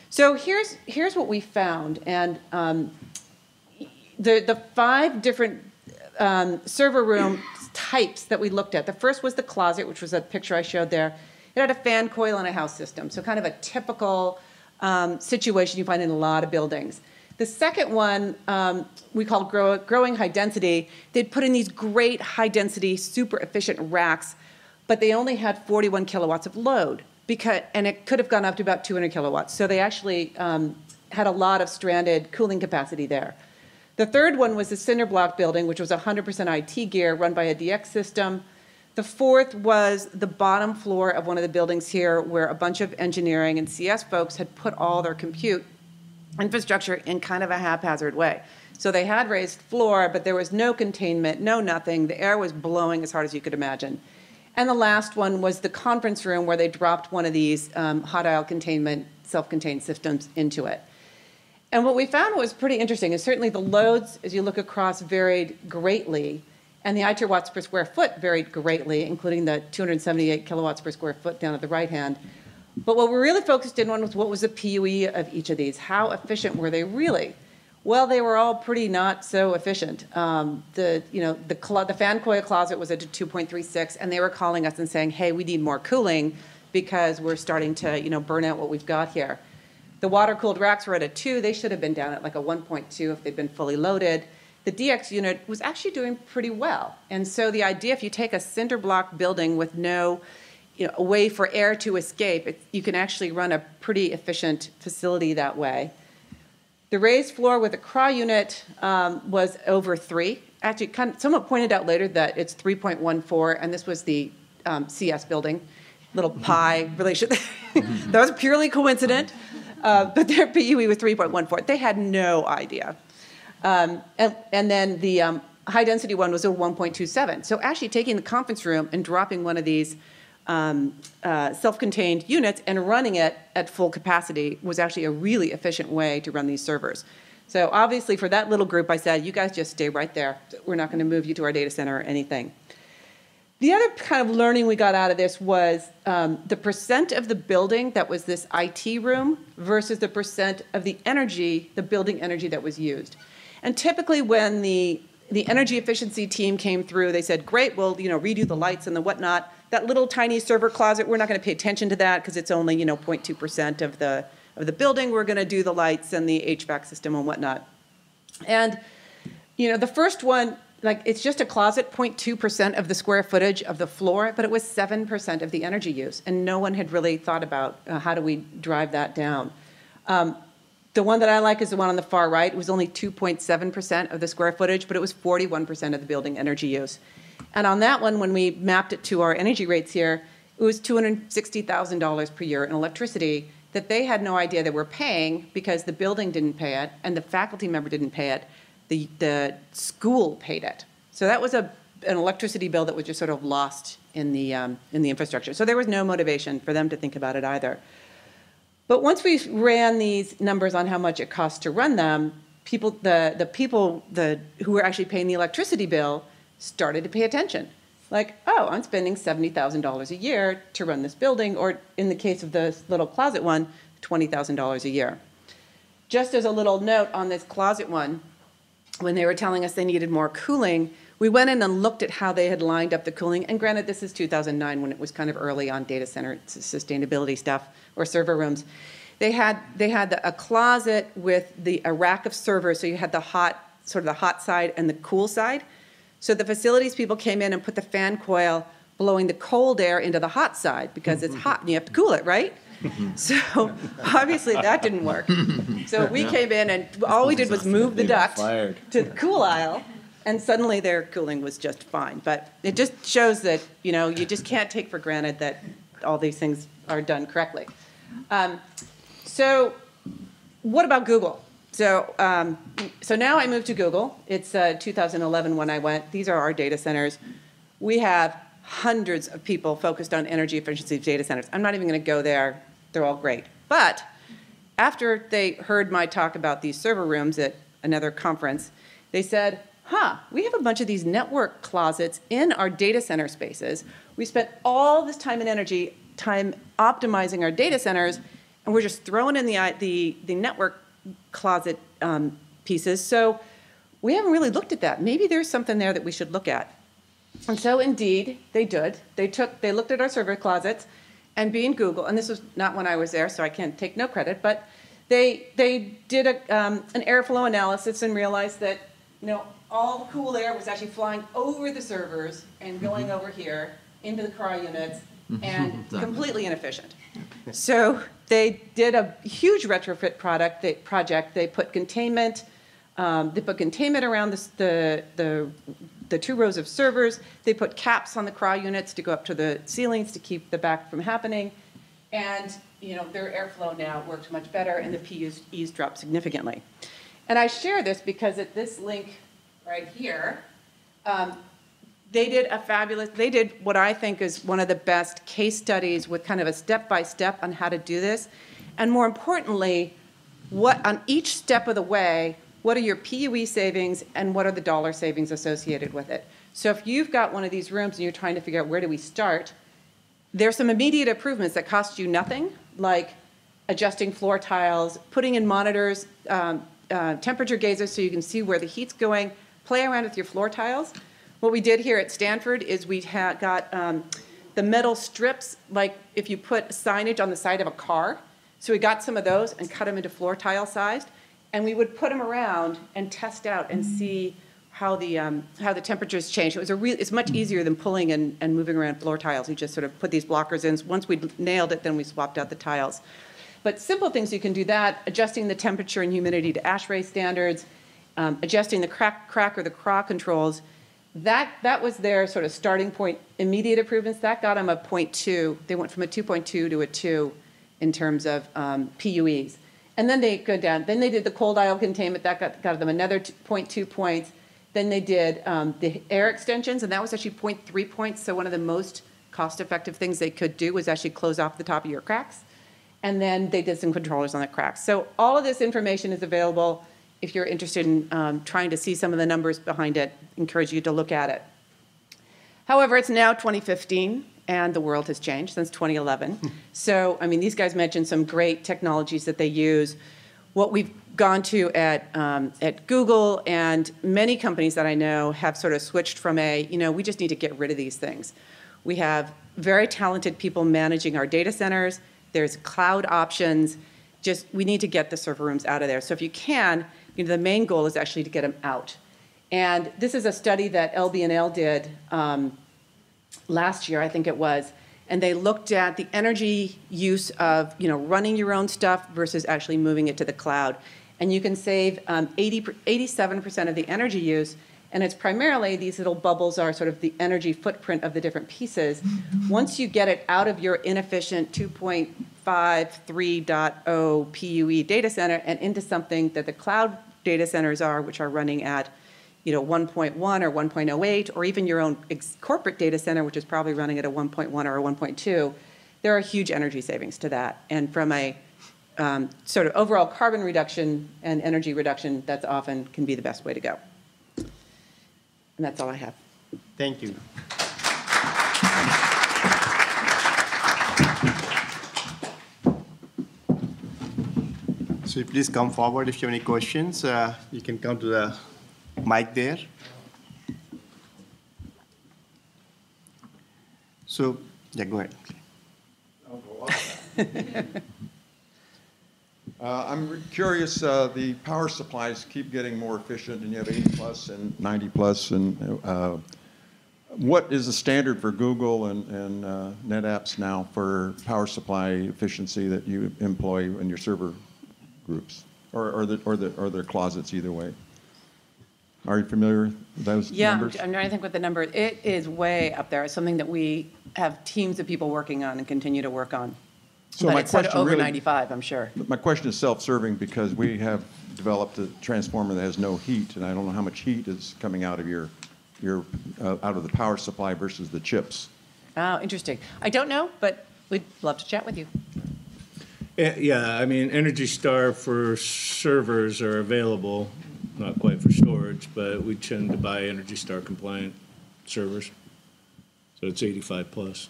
So here's, here's what we found. And um, the, the five different um, server room types that we looked at. The first was the closet, which was a picture I showed there. It had a fan coil and a house system, so kind of a typical um, situation you find in a lot of buildings. The second one um, we called grow, growing high density. They'd put in these great high density, super efficient racks, but they only had 41 kilowatts of load because, and it could have gone up to about 200 kilowatts. So they actually um, had a lot of stranded cooling capacity there. The third one was the cinder block building, which was 100% IT gear run by a DX system. The fourth was the bottom floor of one of the buildings here, where a bunch of engineering and CS folks had put all their compute infrastructure in kind of a haphazard way. So they had raised floor, but there was no containment, no nothing. The air was blowing as hard as you could imagine. And the last one was the conference room where they dropped one of these um, hot aisle containment, self contained systems into it. And what we found was pretty interesting is certainly the loads, as you look across, varied greatly, and the ITER watts per square foot varied greatly, including the 278 kilowatts per square foot down at the right hand. But what we really focused in on was what was the PUE of each of these? How efficient were they really? Well, they were all pretty not so efficient. Um, the you know the the fan coil closet was at 2.36, and they were calling us and saying, "Hey, we need more cooling because we're starting to you know burn out what we've got here." The water cooled racks were at a two. They should have been down at like a 1.2 if they'd been fully loaded. The DX unit was actually doing pretty well. And so the idea, if you take a cinder block building with no you know, a way for air to escape, it, you can actually run a pretty efficient facility that way. The raised floor with a CRA unit um, was over three. Actually, kind of, someone pointed out later that it's 3.14, and this was the um, CS building, little pi relation. (laughs) that was purely coincident. Uh, but their PUE was 3.14. They had no idea. Um, and, and then the um, high density one was a 1.27. So actually taking the conference room and dropping one of these um, uh, self-contained units and running it at full capacity was actually a really efficient way to run these servers. So obviously, for that little group, I said, you guys just stay right there. We're not going to move you to our data center or anything. The other kind of learning we got out of this was um, the percent of the building that was this IT room versus the percent of the energy, the building energy that was used. And typically, when the the energy efficiency team came through, they said, "Great, we'll you know redo the lights and the whatnot." That little tiny server closet, we're not going to pay attention to that because it's only you know 0.2 percent of the of the building. We're going to do the lights and the HVAC system and whatnot. And you know, the first one like it's just a closet 0.2% of the square footage of the floor but it was 7% of the energy use and no one had really thought about uh, how do we drive that down um, the one that i like is the one on the far right it was only 2.7% of the square footage but it was 41% of the building energy use and on that one when we mapped it to our energy rates here it was $260000 per year in electricity that they had no idea they were paying because the building didn't pay it and the faculty member didn't pay it the, the school paid it. So that was a, an electricity bill that was just sort of lost in the, um, in the infrastructure. So there was no motivation for them to think about it either. But once we ran these numbers on how much it costs to run them, people, the, the people the, who were actually paying the electricity bill started to pay attention. Like, oh, I'm spending $70,000 a year to run this building, or in the case of the little closet one, $20,000 a year. Just as a little note on this closet one, when they were telling us they needed more cooling, we went in and looked at how they had lined up the cooling. And granted, this is 2009 when it was kind of early on data center sustainability stuff or server rooms. They had they had the, a closet with the a rack of servers, so you had the hot sort of the hot side and the cool side. So the facilities people came in and put the fan coil blowing the cold air into the hot side because it's hot and you have to cool it, right? (laughs) so obviously that didn't work. (laughs) So we came in and all we did was move the duct to the cool aisle, and suddenly their cooling was just fine. But it just shows that you know you just can't take for granted that all these things are done correctly. Um, so what about Google? So, um, so now I moved to Google. It's uh, 2011 when I went. These are our data centers. We have hundreds of people focused on energy efficiency of data centers. I'm not even going to go there they're all great. But after they heard my talk about these server rooms at another conference, they said, huh, we have a bunch of these network closets in our data center spaces. We spent all this time and energy, time optimizing our data centers, and we're just throwing in the, the, the network closet um, pieces. So we haven't really looked at that. Maybe there's something there that we should look at. And so indeed, they did. They took, they looked at our server closets, and being Google, and this was not when I was there, so I can't take no credit, but they, they did a, um, an airflow analysis and realized that you know, all the cool air was actually flying over the servers and going mm-hmm. over here into the CRAH units and (laughs) completely inefficient. So they did a huge retrofit product they, project. They put containment, um, they put containment around the, the, the the two rows of servers. They put caps on the CRAH units to go up to the ceilings to keep the back from happening. And you know, their airflow now works much better and the PUEs dropped significantly. And I share this because at this link right here, um, they did a fabulous, they did what I think is one of the best case studies with kind of a step-by-step -step on how to do this. And more importantly, what on each step of the way, what are your PUE savings and what are the dollar savings associated with it. So if you've got one of these rooms and you're trying to figure out where do we start, there's some immediate improvements that cost you nothing, like adjusting floor tiles, putting in monitors, um, uh, temperature gauges so you can see where the heat's going, play around with your floor tiles. What we did here at Stanford is we got um, the metal strips, like if you put signage on the side of a car. So we got some of those and cut them into floor tile sized and we would put them around and test out and see how the um, how the temperatures change. It was a real. It's much easier than pulling and, and moving around floor tiles. We just sort of put these blockers in. Once we nailed it, then we swapped out the tiles. But simple things you can do that: adjusting the temperature and humidity to ASHRAE standards, um, adjusting the crack, crack or the CRAH controls. That that was their sort of starting point. Immediate improvements that got them a 0.2. They went from a 2.2 to a 2 in terms of um, PUEs. And then they go down. Then they did the cold aisle containment. That got, got them another 0.2 points. Then they did um, the air extensions, and that was actually 0.3 points, so one of the most cost-effective things they could do was actually close off the top of your cracks. And then they did some controllers on the cracks. So all of this information is available. If you're interested in um, trying to see some of the numbers behind it, encourage you to look at it. However, it's now 2015, and the world has changed since 2011. So, I mean, these guys mentioned some great technologies that they use. What we've gone to at, um, at Google and many companies that I know have sort of switched from a, you know, we just need to get rid of these things. We have very talented people managing our data centers. There's cloud options. Just, we need to get the server rooms out of there. So if you can, you know, the main goal is actually to get them out. And this is a study that LBNL did um, last year, I think it was, and they looked at the energy use of, you know, running your own stuff versus actually moving it to the cloud. And you can save um, 80, 87% of the energy use, and it's primarily, these little bubbles are sort of the energy footprint of the different pieces. (laughs) Once you get it out of your inefficient 2.53.0 PUE E data center and into something that the cloud data centers are, which are running at, you know, 1.1 or 1.08, or even your own corporate data center, which is probably running at a 1.1 or a 1.2, there are huge energy savings to that. And from a um, sort of overall carbon reduction and energy reduction, that's often can be the best way to go. And that's all I have. Thank you. So please come forward if you have any questions. Uh, You can come to the mic there. So, yeah, go ahead. (laughs) Uh, I'm curious, uh, the power supplies keep getting more efficient, and you have 80 plus and 90 plus, and uh, what is the standard for Google and, and uh, NetApps now for power supply efficiency that you employ in your server groups, or, or the, or the, or their closets, either way? Are you familiar with those Yeah, I'm numbers? I'm trying to think what the number, it is way up there. It's something that we have teams of people working on and continue to work on. So But my it's sort of question over really- 95, I'm sure. My question is self-serving because we have developed a transformer that has no heat, and I don't know how much heat is coming out of your, your, uh, out of the power supply versus the chips. Oh, interesting. I don't know, but we'd love to chat with you. Eh, Yeah, I mean, Energy Star for servers are available, not quite for storage, but we tend to buy Energy Star compliant servers. So it's 85 plus.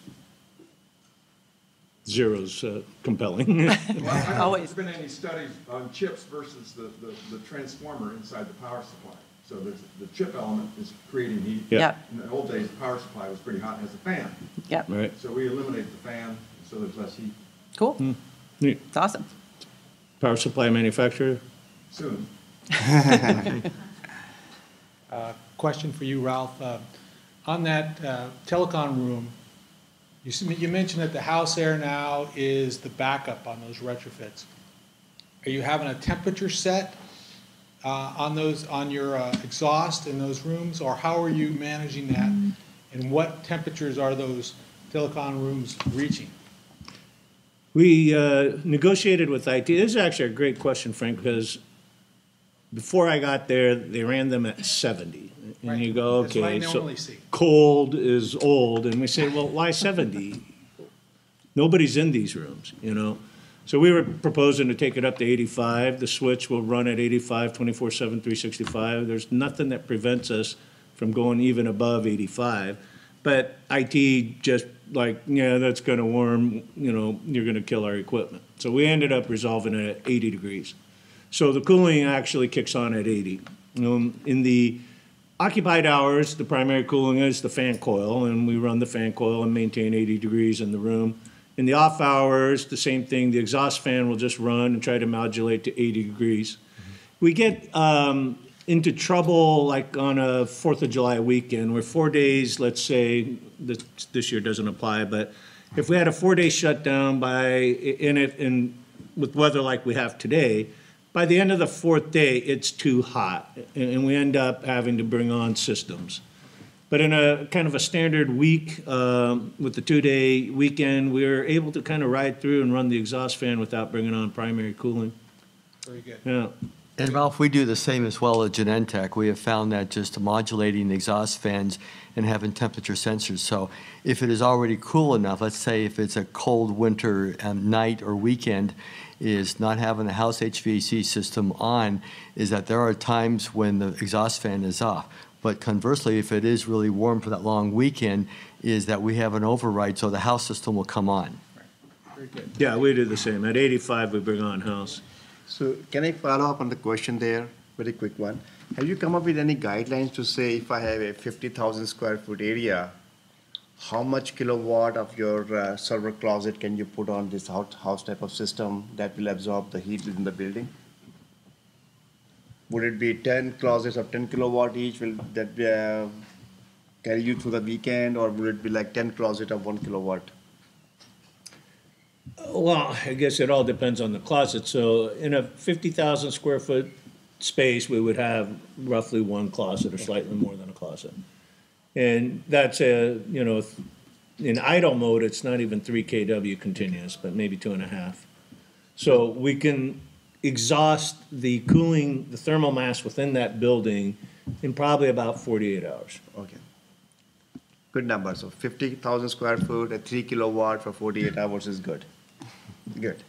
Zero's uh, compelling. (laughs) Always. been any studies on chips versus the, the, the transformer inside the power supply. So there's, the chip element is creating heat. Yeah. Yeah, In the old days, the power supply was pretty hot and has a fan. yeah. Right. So we eliminated the fan, so there's less heat Cool. Neat. It's awesome. Power supply manufacturer? soon. (laughs) Uh, Question for you, Ralph. Uh, On that uh, telecom room, you you mentioned that the house air now is the backup on those retrofits. Are you having a temperature set uh, on those, on your uh, exhaust in those rooms? Or how are you managing that? And what temperatures are those telecom rooms reaching? We uh, negotiated with IT. This is actually a great question, Frank, because before I got there, they ran them at 70. And you go, That's what I okay, so cold is old. And we say, well, why 70? Nobody's in these rooms, you know? So we were proposing to take it up to 85. The switch will run at 85, 24/7, 365. There's nothing that prevents us from going even above 85. But IT just like, yeah, that's going to warm, you know, you're going to kill our equipment. So we ended up resolving it at 80 degrees. So the cooling actually kicks on at 80. Um, in the occupied hours, the primary cooling is the fan coil, and we run the fan coil and maintain 80 degrees in the room. In the off hours, the same thing. The exhaust fan will just run and try to modulate to 80 degrees. We get um, into trouble like on a Fourth of July weekend, where four days, let's say, this, this year doesn't apply, but if we had a four-day shutdown by in it in with weather like we have today, by the end of the fourth day, it's too hot, and, and we end up having to bring on systems. But in a kind of a standard week, um, with the two-day weekend, we were able to kind of ride through and run the exhaust fan without bringing on primary cooling. Very good. Yeah. And Ralph, we do the same as well at Genentech. We have found that just modulating the exhaust fans and having temperature sensors. So if it is already cool enough, let's say if it's a cold winter um, night or weekend, is not having the house HVAC system on, is that there are times when the exhaust fan is off. But conversely, if it is really warm for that long weekend, is that we have an override, so the house system will come on. Very good. Yeah, we do the same. At 85, we bring on house. So can I follow up on the question there? Very quick one. Have you come up with any guidelines to say if I have a 50,000 square foot area, how much kilowatt of your uh, server closet can you put on this house, type of system that will absorb the heat within the building? Would it be 10 closets of 10 kilowatt each? Will that be, uh, carry you through the weekend, or would it be like 10 closet of 1 kilowatt? Well, I guess it all depends on the closet. So in a 50,000 square foot space, we would have roughly one closet or slightly more than a closet. And that's a, you know, in idle mode, it's not even three KW continuous, but maybe two and a half. So we can exhaust the cooling, the thermal mass within that building in probably about 48 hours. Okay. Good number. So 50,000 square foot at 3 kilowatt for 48 hours is good. Good.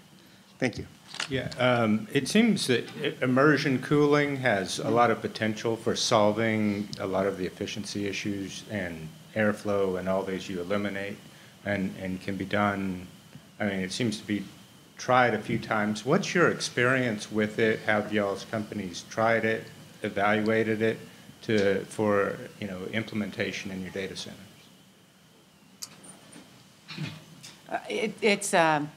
Thank you. Yeah, um, it seems that immersion cooling has a lot of potential for solving a lot of the efficiency issues and airflow and all these you eliminate and, and can be done, I mean, it seems to be tried a few times. What's your experience with it? Have y'all's companies tried it, evaluated it to, for, you know, implementation in your data centers? Uh, It, it's, um,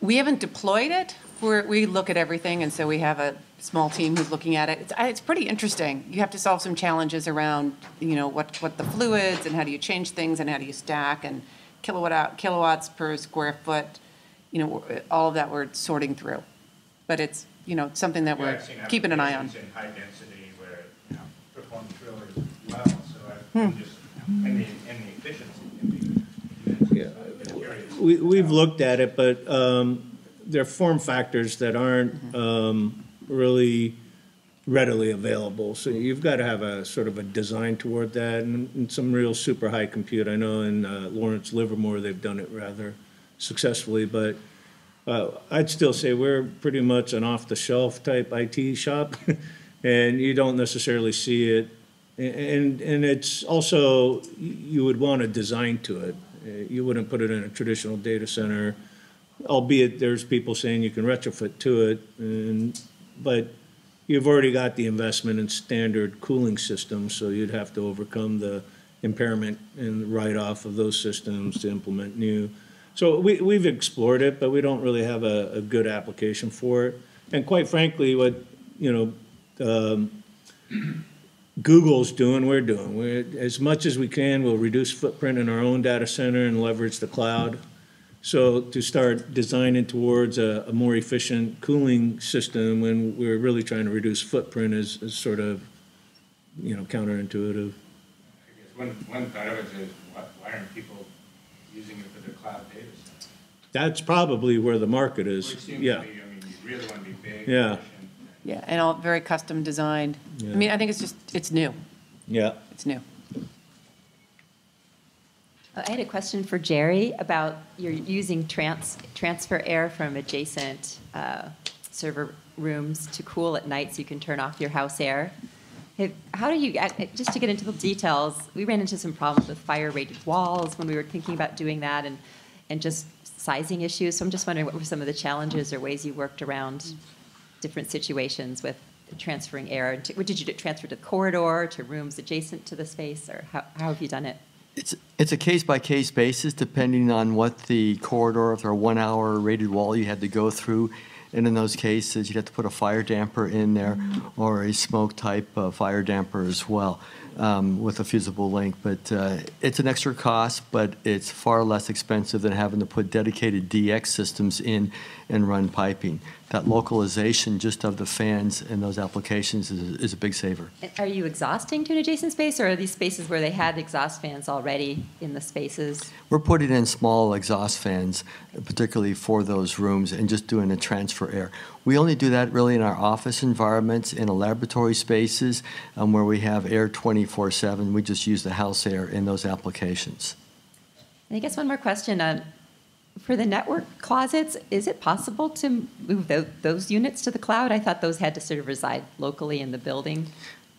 we haven't deployed it. We're, we look at everything, and so we have a small team who's looking at it. It's, uh, it's pretty interesting. You have to solve some challenges around, you know, what, what the fluids, and how do you change things, and how do you stack, and kilowatt out, kilowatts per square foot, you know, all of that we're sorting through. But it's, you know, something that we're keeping an eye on. in high density where, you know, performs really well, so I'm just, and the, and the efficiency can be. Yeah. We, we've looked at it, but um, there are form factors that aren't um, really readily available. So you've got to have a sort of a design toward that and, and some real super high compute. I know in uh, Lawrence Livermore, they've done it rather successfully, but uh, I'd still say we're pretty much an off-the-shelf type IT shop, (laughs) and you don't necessarily see it. And, and it's also, you would want a design to it. Uh, You wouldn't put it in a traditional data center, albeit there's people saying you can retrofit to it, and, but you've already got the investment in standard cooling systems, so you'd have to overcome the impairment and write-off of those systems to implement new. So we, we've explored it, but we don't really have a, a good application for it. And quite frankly, what, you know, um, Google's doing, we're doing. We're, as much as we can, we'll reduce footprint in our own data center and leverage the cloud. So to start designing towards a, a more efficient cooling system when we're really trying to reduce footprint is, is sort of, you know, counterintuitive. I guess one, one thought of it is, why, why aren't people using it for their cloud data center? That's probably where the market is, seems to be, yeah. I mean, you really want to be big. Yeah. Efficient. Yeah, and all very custom designed. I mean, I think it's just, it's new. Yeah. It's new. I had a question for Jerry about you're using trans, transfer air from adjacent uh, server rooms to cool at night so you can turn off your house air. How do you, uh, just to get into the details, we ran into some problems with fire rated walls when we were thinking about doing that and, and just sizing issues. So I'm just wondering what were some of the challenges or ways you worked around different situations with transferring air? To- What did you do, transfer to the corridor, to rooms adjacent to the space, or how, how have you done it? It's, it's a case-by-case basis, depending on what the corridor, if there are one-hour rated wall you had to go through. And in those cases, you'd have to put a fire damper in there or a smoke-type uh, fire damper as well um, with a fusible link. But uh, it's an extra cost, but it's far less expensive than having to put dedicated DX systems in and run piping. That localization just of the fans in those applications is, is a big saver. Are you exhausting to an adjacent space, or are these spaces where they had exhaust fans already in the spaces? We're putting in small exhaust fans, particularly for those rooms, and just doing a transfer air. We only do that really in our office environments, in the laboratory spaces, um, where we have air 24/7. We just use the house air in those applications. And I guess one more question on, for the network closets, is it possible to move those units to the cloud? I thought those had to sort of reside locally in the building.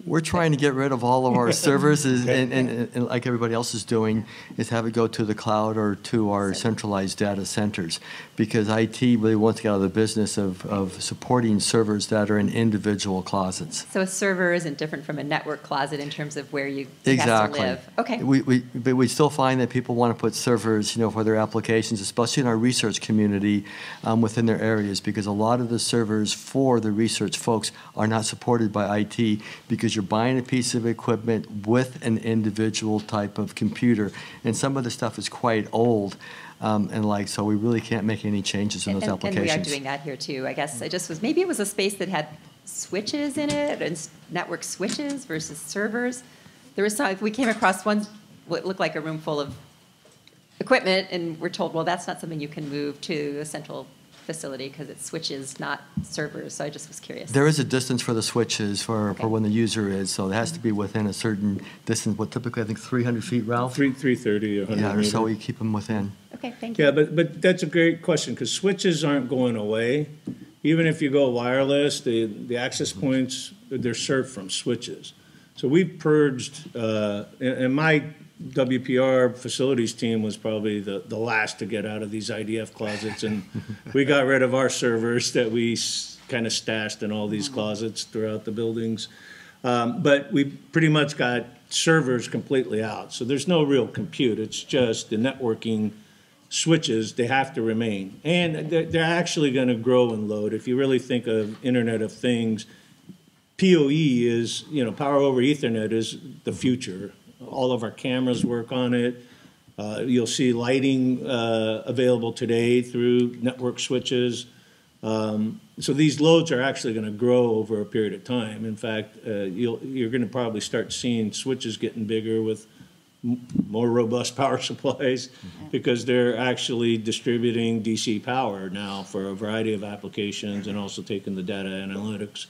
We're trying to get rid of all of our (laughs) servers, is- and, and, and like everybody else is doing, is have it go to the cloud or to our centralized data centers. Because IT really wants to get out of the business of, of supporting servers that are in individual closets. So a server isn't different from a network closet in terms of where you have to Exactly. live? Okay. We, we, but we still find that people want to put servers, you know, for their applications, especially in our research community, um, within their areas, because a lot of the servers for the research folks are not supported by IT, because you're buying a piece of equipment with an individual type of computer, and some of the stuff is quite old, um, and like, so we really can't make any changes in those And- applications. And we are doing that here too. I guess I just was, maybe it was a space that had switches in it and network switches versus servers. There was some, we came across one, what looked like a room full of equipment and we're told, well, that's not something you can move to a central facility because it's switches, not servers. So I just was curious. There is a distance for the switches for, Okay. for when the user is, so it has to be within a certain distance, what typically, I think, 300 feet, Ralph? Three, 330 or 100 Yeah, or so meter. we keep them within. Okay, thank you. Yeah, but, but that's a great question, because switches aren't going away. Even if you go wireless, the, the access points, they're served from switches. So we've purged, uh, and, and my WPR facilities team was probably the, the last to get out of these IDF closets, and (laughs) we got rid of our servers that we kind of stashed in all these closets throughout the buildings. Um, But we pretty much got servers completely out, so there's no real compute, it's just the networking switches, they have to remain. And they're, they're actually gonna grow and load. If you really think of Internet of Things, PoE is, you know, power over ethernet is the future. All of our cameras work on it. Uh, you'll see lighting, uh, available today through network switches. Um, so these loads are actually gonna grow over a period of time. In fact, uh, you'll, you're gonna probably start seeing switches getting bigger with m- more robust (laughs) power supplies because they're actually distributing DC power now for a variety of applications and also taking the data analytics.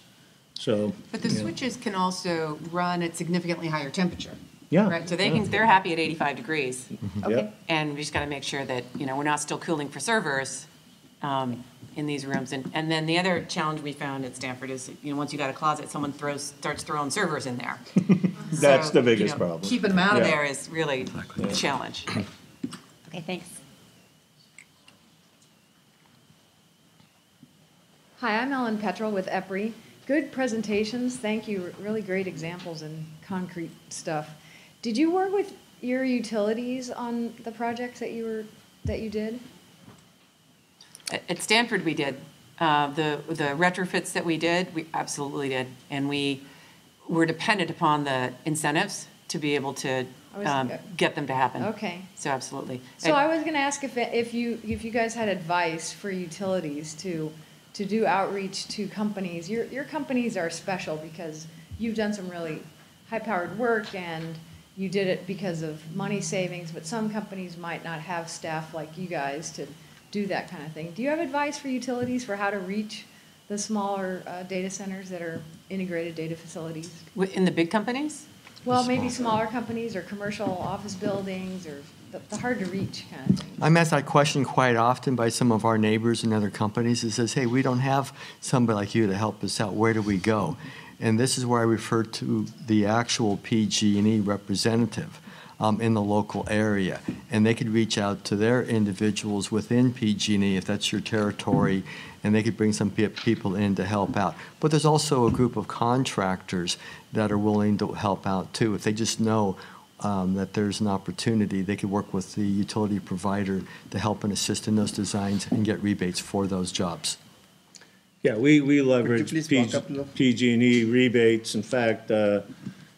So, But the Yeah. switches can also run at significantly higher temperature. Yeah. Right, so they can, they're happy at 85 degrees. Okay. Yep. And we just got to make sure that, you know, we're not still cooling for servers um, in these rooms. And, and then the other challenge we found at Stanford is, you know, once you got a closet, someone throws, starts throwing servers in there. (laughs) That's So, the you biggest know, problem. Keeping them out of Yeah. there is really a challenge. Okay, thanks. Hi, I'm Ellen Petrol with EPRI. Good presentations, thank you, really great examples and concrete stuff. Did you work with your utilities on the projects that you were, that you did? At Stanford, we did. Uh, The, the retrofits that we did, we absolutely did. And we were dependent upon the incentives to be able to um, get them to happen. Okay. So absolutely. So I was gonna ask if, if you, if you guys had advice for utilities to, to do outreach to companies. Your, your companies are special because you've done some really high-powered work and you did it because of money savings, but some companies might not have staff like you guys to do that kind of thing. Do you have advice for utilities for how to reach the smaller, uh, data centers that are integrated data facilities? In the big companies? Well, maybe smaller companies or commercial office buildings or the, the hard-to-reach kind of thing. I'm asked that question quite often by some of our neighbors and other companies that says, hey, we don't have somebody like you to help us out. Where do we go? And this is where I refer to the actual PG&E representative um, in the local area. And they could reach out to their individuals within PG&E if that's your territory, and they could bring some pe- people in to help out. But there's also a group of contractors that are willing to help out too. If they just know um, that there's an opportunity, they could work with the utility provider to help and assist in those designs and get rebates for those jobs. Yeah, we, we leverage please walk up to the- PG&E rebates. In fact, uh,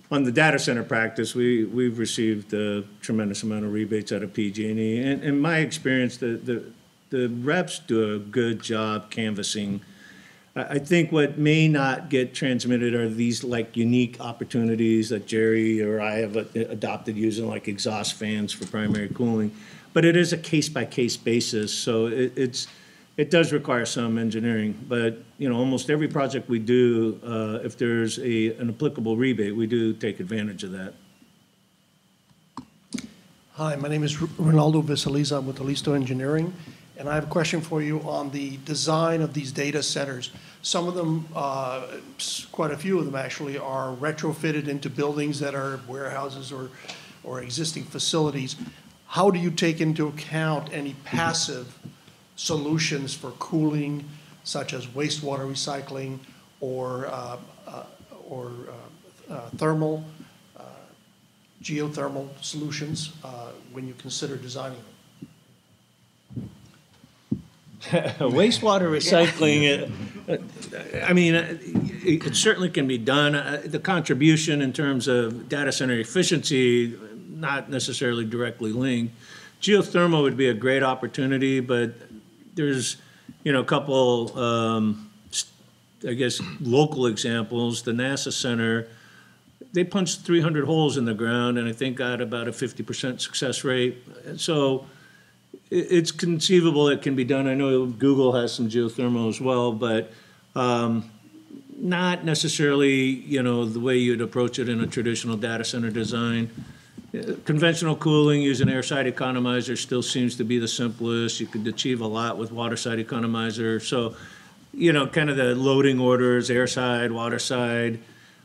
on the data center practice, we, we've received a tremendous amount of rebates out of PG&E. And in my experience, the, the, the reps do a good job canvassing. I, I think what may not get transmitted are these like unique opportunities that Jerry or I have a- adopted using like exhaust fans for primary cooling. But it is a case-by-case basis, so it, it's, it does require some engineering, but, you know, almost every project we do, uh, if there's a, an applicable rebate, we do take advantage of that. Hi, my name is Ronaldo Visaliza. I'm with Alisto Engineering, and I have a question for you on the design of these data centers. Some of them, uh, quite a few of them actually, are retrofitted into buildings that are warehouses or, or existing facilities. How do you take into account any passive solutions for cooling, such as wastewater recycling or, uh, uh, or uh, uh, thermal geothermal solutions uh, when you consider designing them? (laughs) Wastewater recycling, uh, uh, I mean, uh, it it certainly can be done. Uh, The contribution in terms of data center efficiency, not necessarily directly linked. Geothermal would be a great opportunity, but there's, you know, a couple, um, I guess, local examples. The NASA Center, they punched 300 holes in the ground and I think got about a 50% success rate. So it's conceivable it can be done. I know Google has some geothermal as well, but um, not necessarily, you know, the way you'd approach it in a traditional data center design. Conventional cooling using air side economizer still seems to be the simplest. You could achieve a lot with water side economizer. So, you know, kind of the loading orders, air side, water side.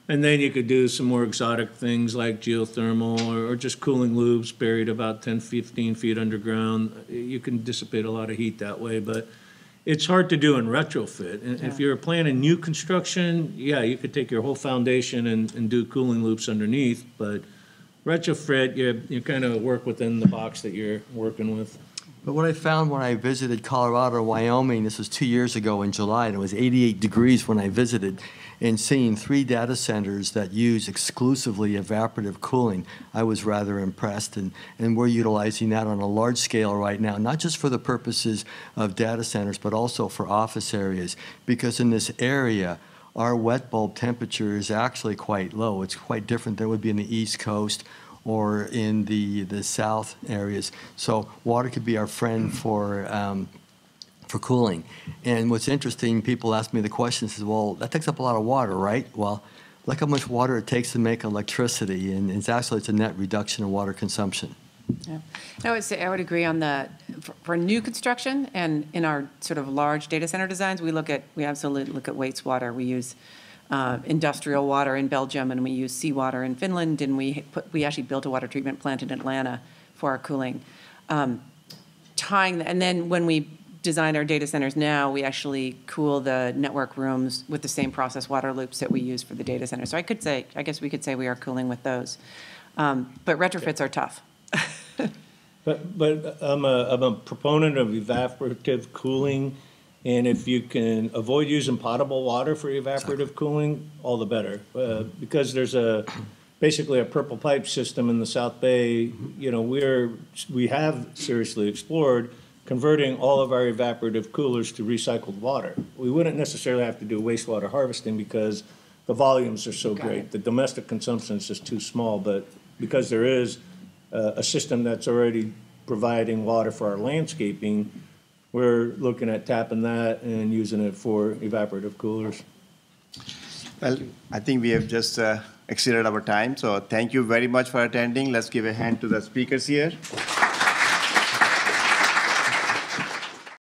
And then you could do some more exotic things like geothermal or, or just cooling loops buried about 10, 15 feet underground. You can dissipate a lot of heat that way, but it's hard to do in retrofit. And if you're planning new construction, yeah, you could take your whole foundation and, and do cooling loops underneath, but retrofit, you, you kind of work within the box that you're working with. But what I found when I visited Colorado, Wyoming, this was two years ago in July, and it was 88 degrees when I visited, and seeing three data centers that use exclusively evaporative cooling, I was rather impressed. And, and we're utilizing that on a large scale right now, not just for the purposes of data centers, but also for office areas. Because in this area, our wet bulb temperature is actually quite low. It's quite different than it would be in the East Coast or in the, the south areas. So water could be our friend for, um, for cooling. And what's interesting, people ask me the question, says, well, that takes up a lot of water, right? Well, look how much water it takes to make electricity, and it's actually, it's a net reduction in water consumption. Yeah. I would say, I would agree on the, for- for new construction and in our sort of large data center designs, we look at, we absolutely look at wastewater. We use uh, industrial water in Belgium and we use seawater in Finland and we put, we actually built a water treatment plant in Atlanta for our cooling. Um, Tying, and then when we design our data centers now, we actually cool the network rooms with the same process water loops that we use for the data center. So I could say, I guess we could say we are cooling with those. Um, But retrofits are tough. (laughs) But, but I'm a, I'm a proponent of evaporative cooling, and if you can avoid using potable water for evaporative cooling, all the better. Uh, because there's a, basically a purple pipe system in the South Bay, you know, we're, we have seriously explored converting all of our evaporative coolers to recycled water. We wouldn't necessarily have to do wastewater harvesting because the volumes are so great. The domestic consumption is just too small, but because there is uh, a system that's already providing water for our landscaping, we're looking at tapping that and using it for evaporative coolers. Well, I think we have just uh, exceeded our time, so thank you very much for attending. Let's give a hand to the speakers here.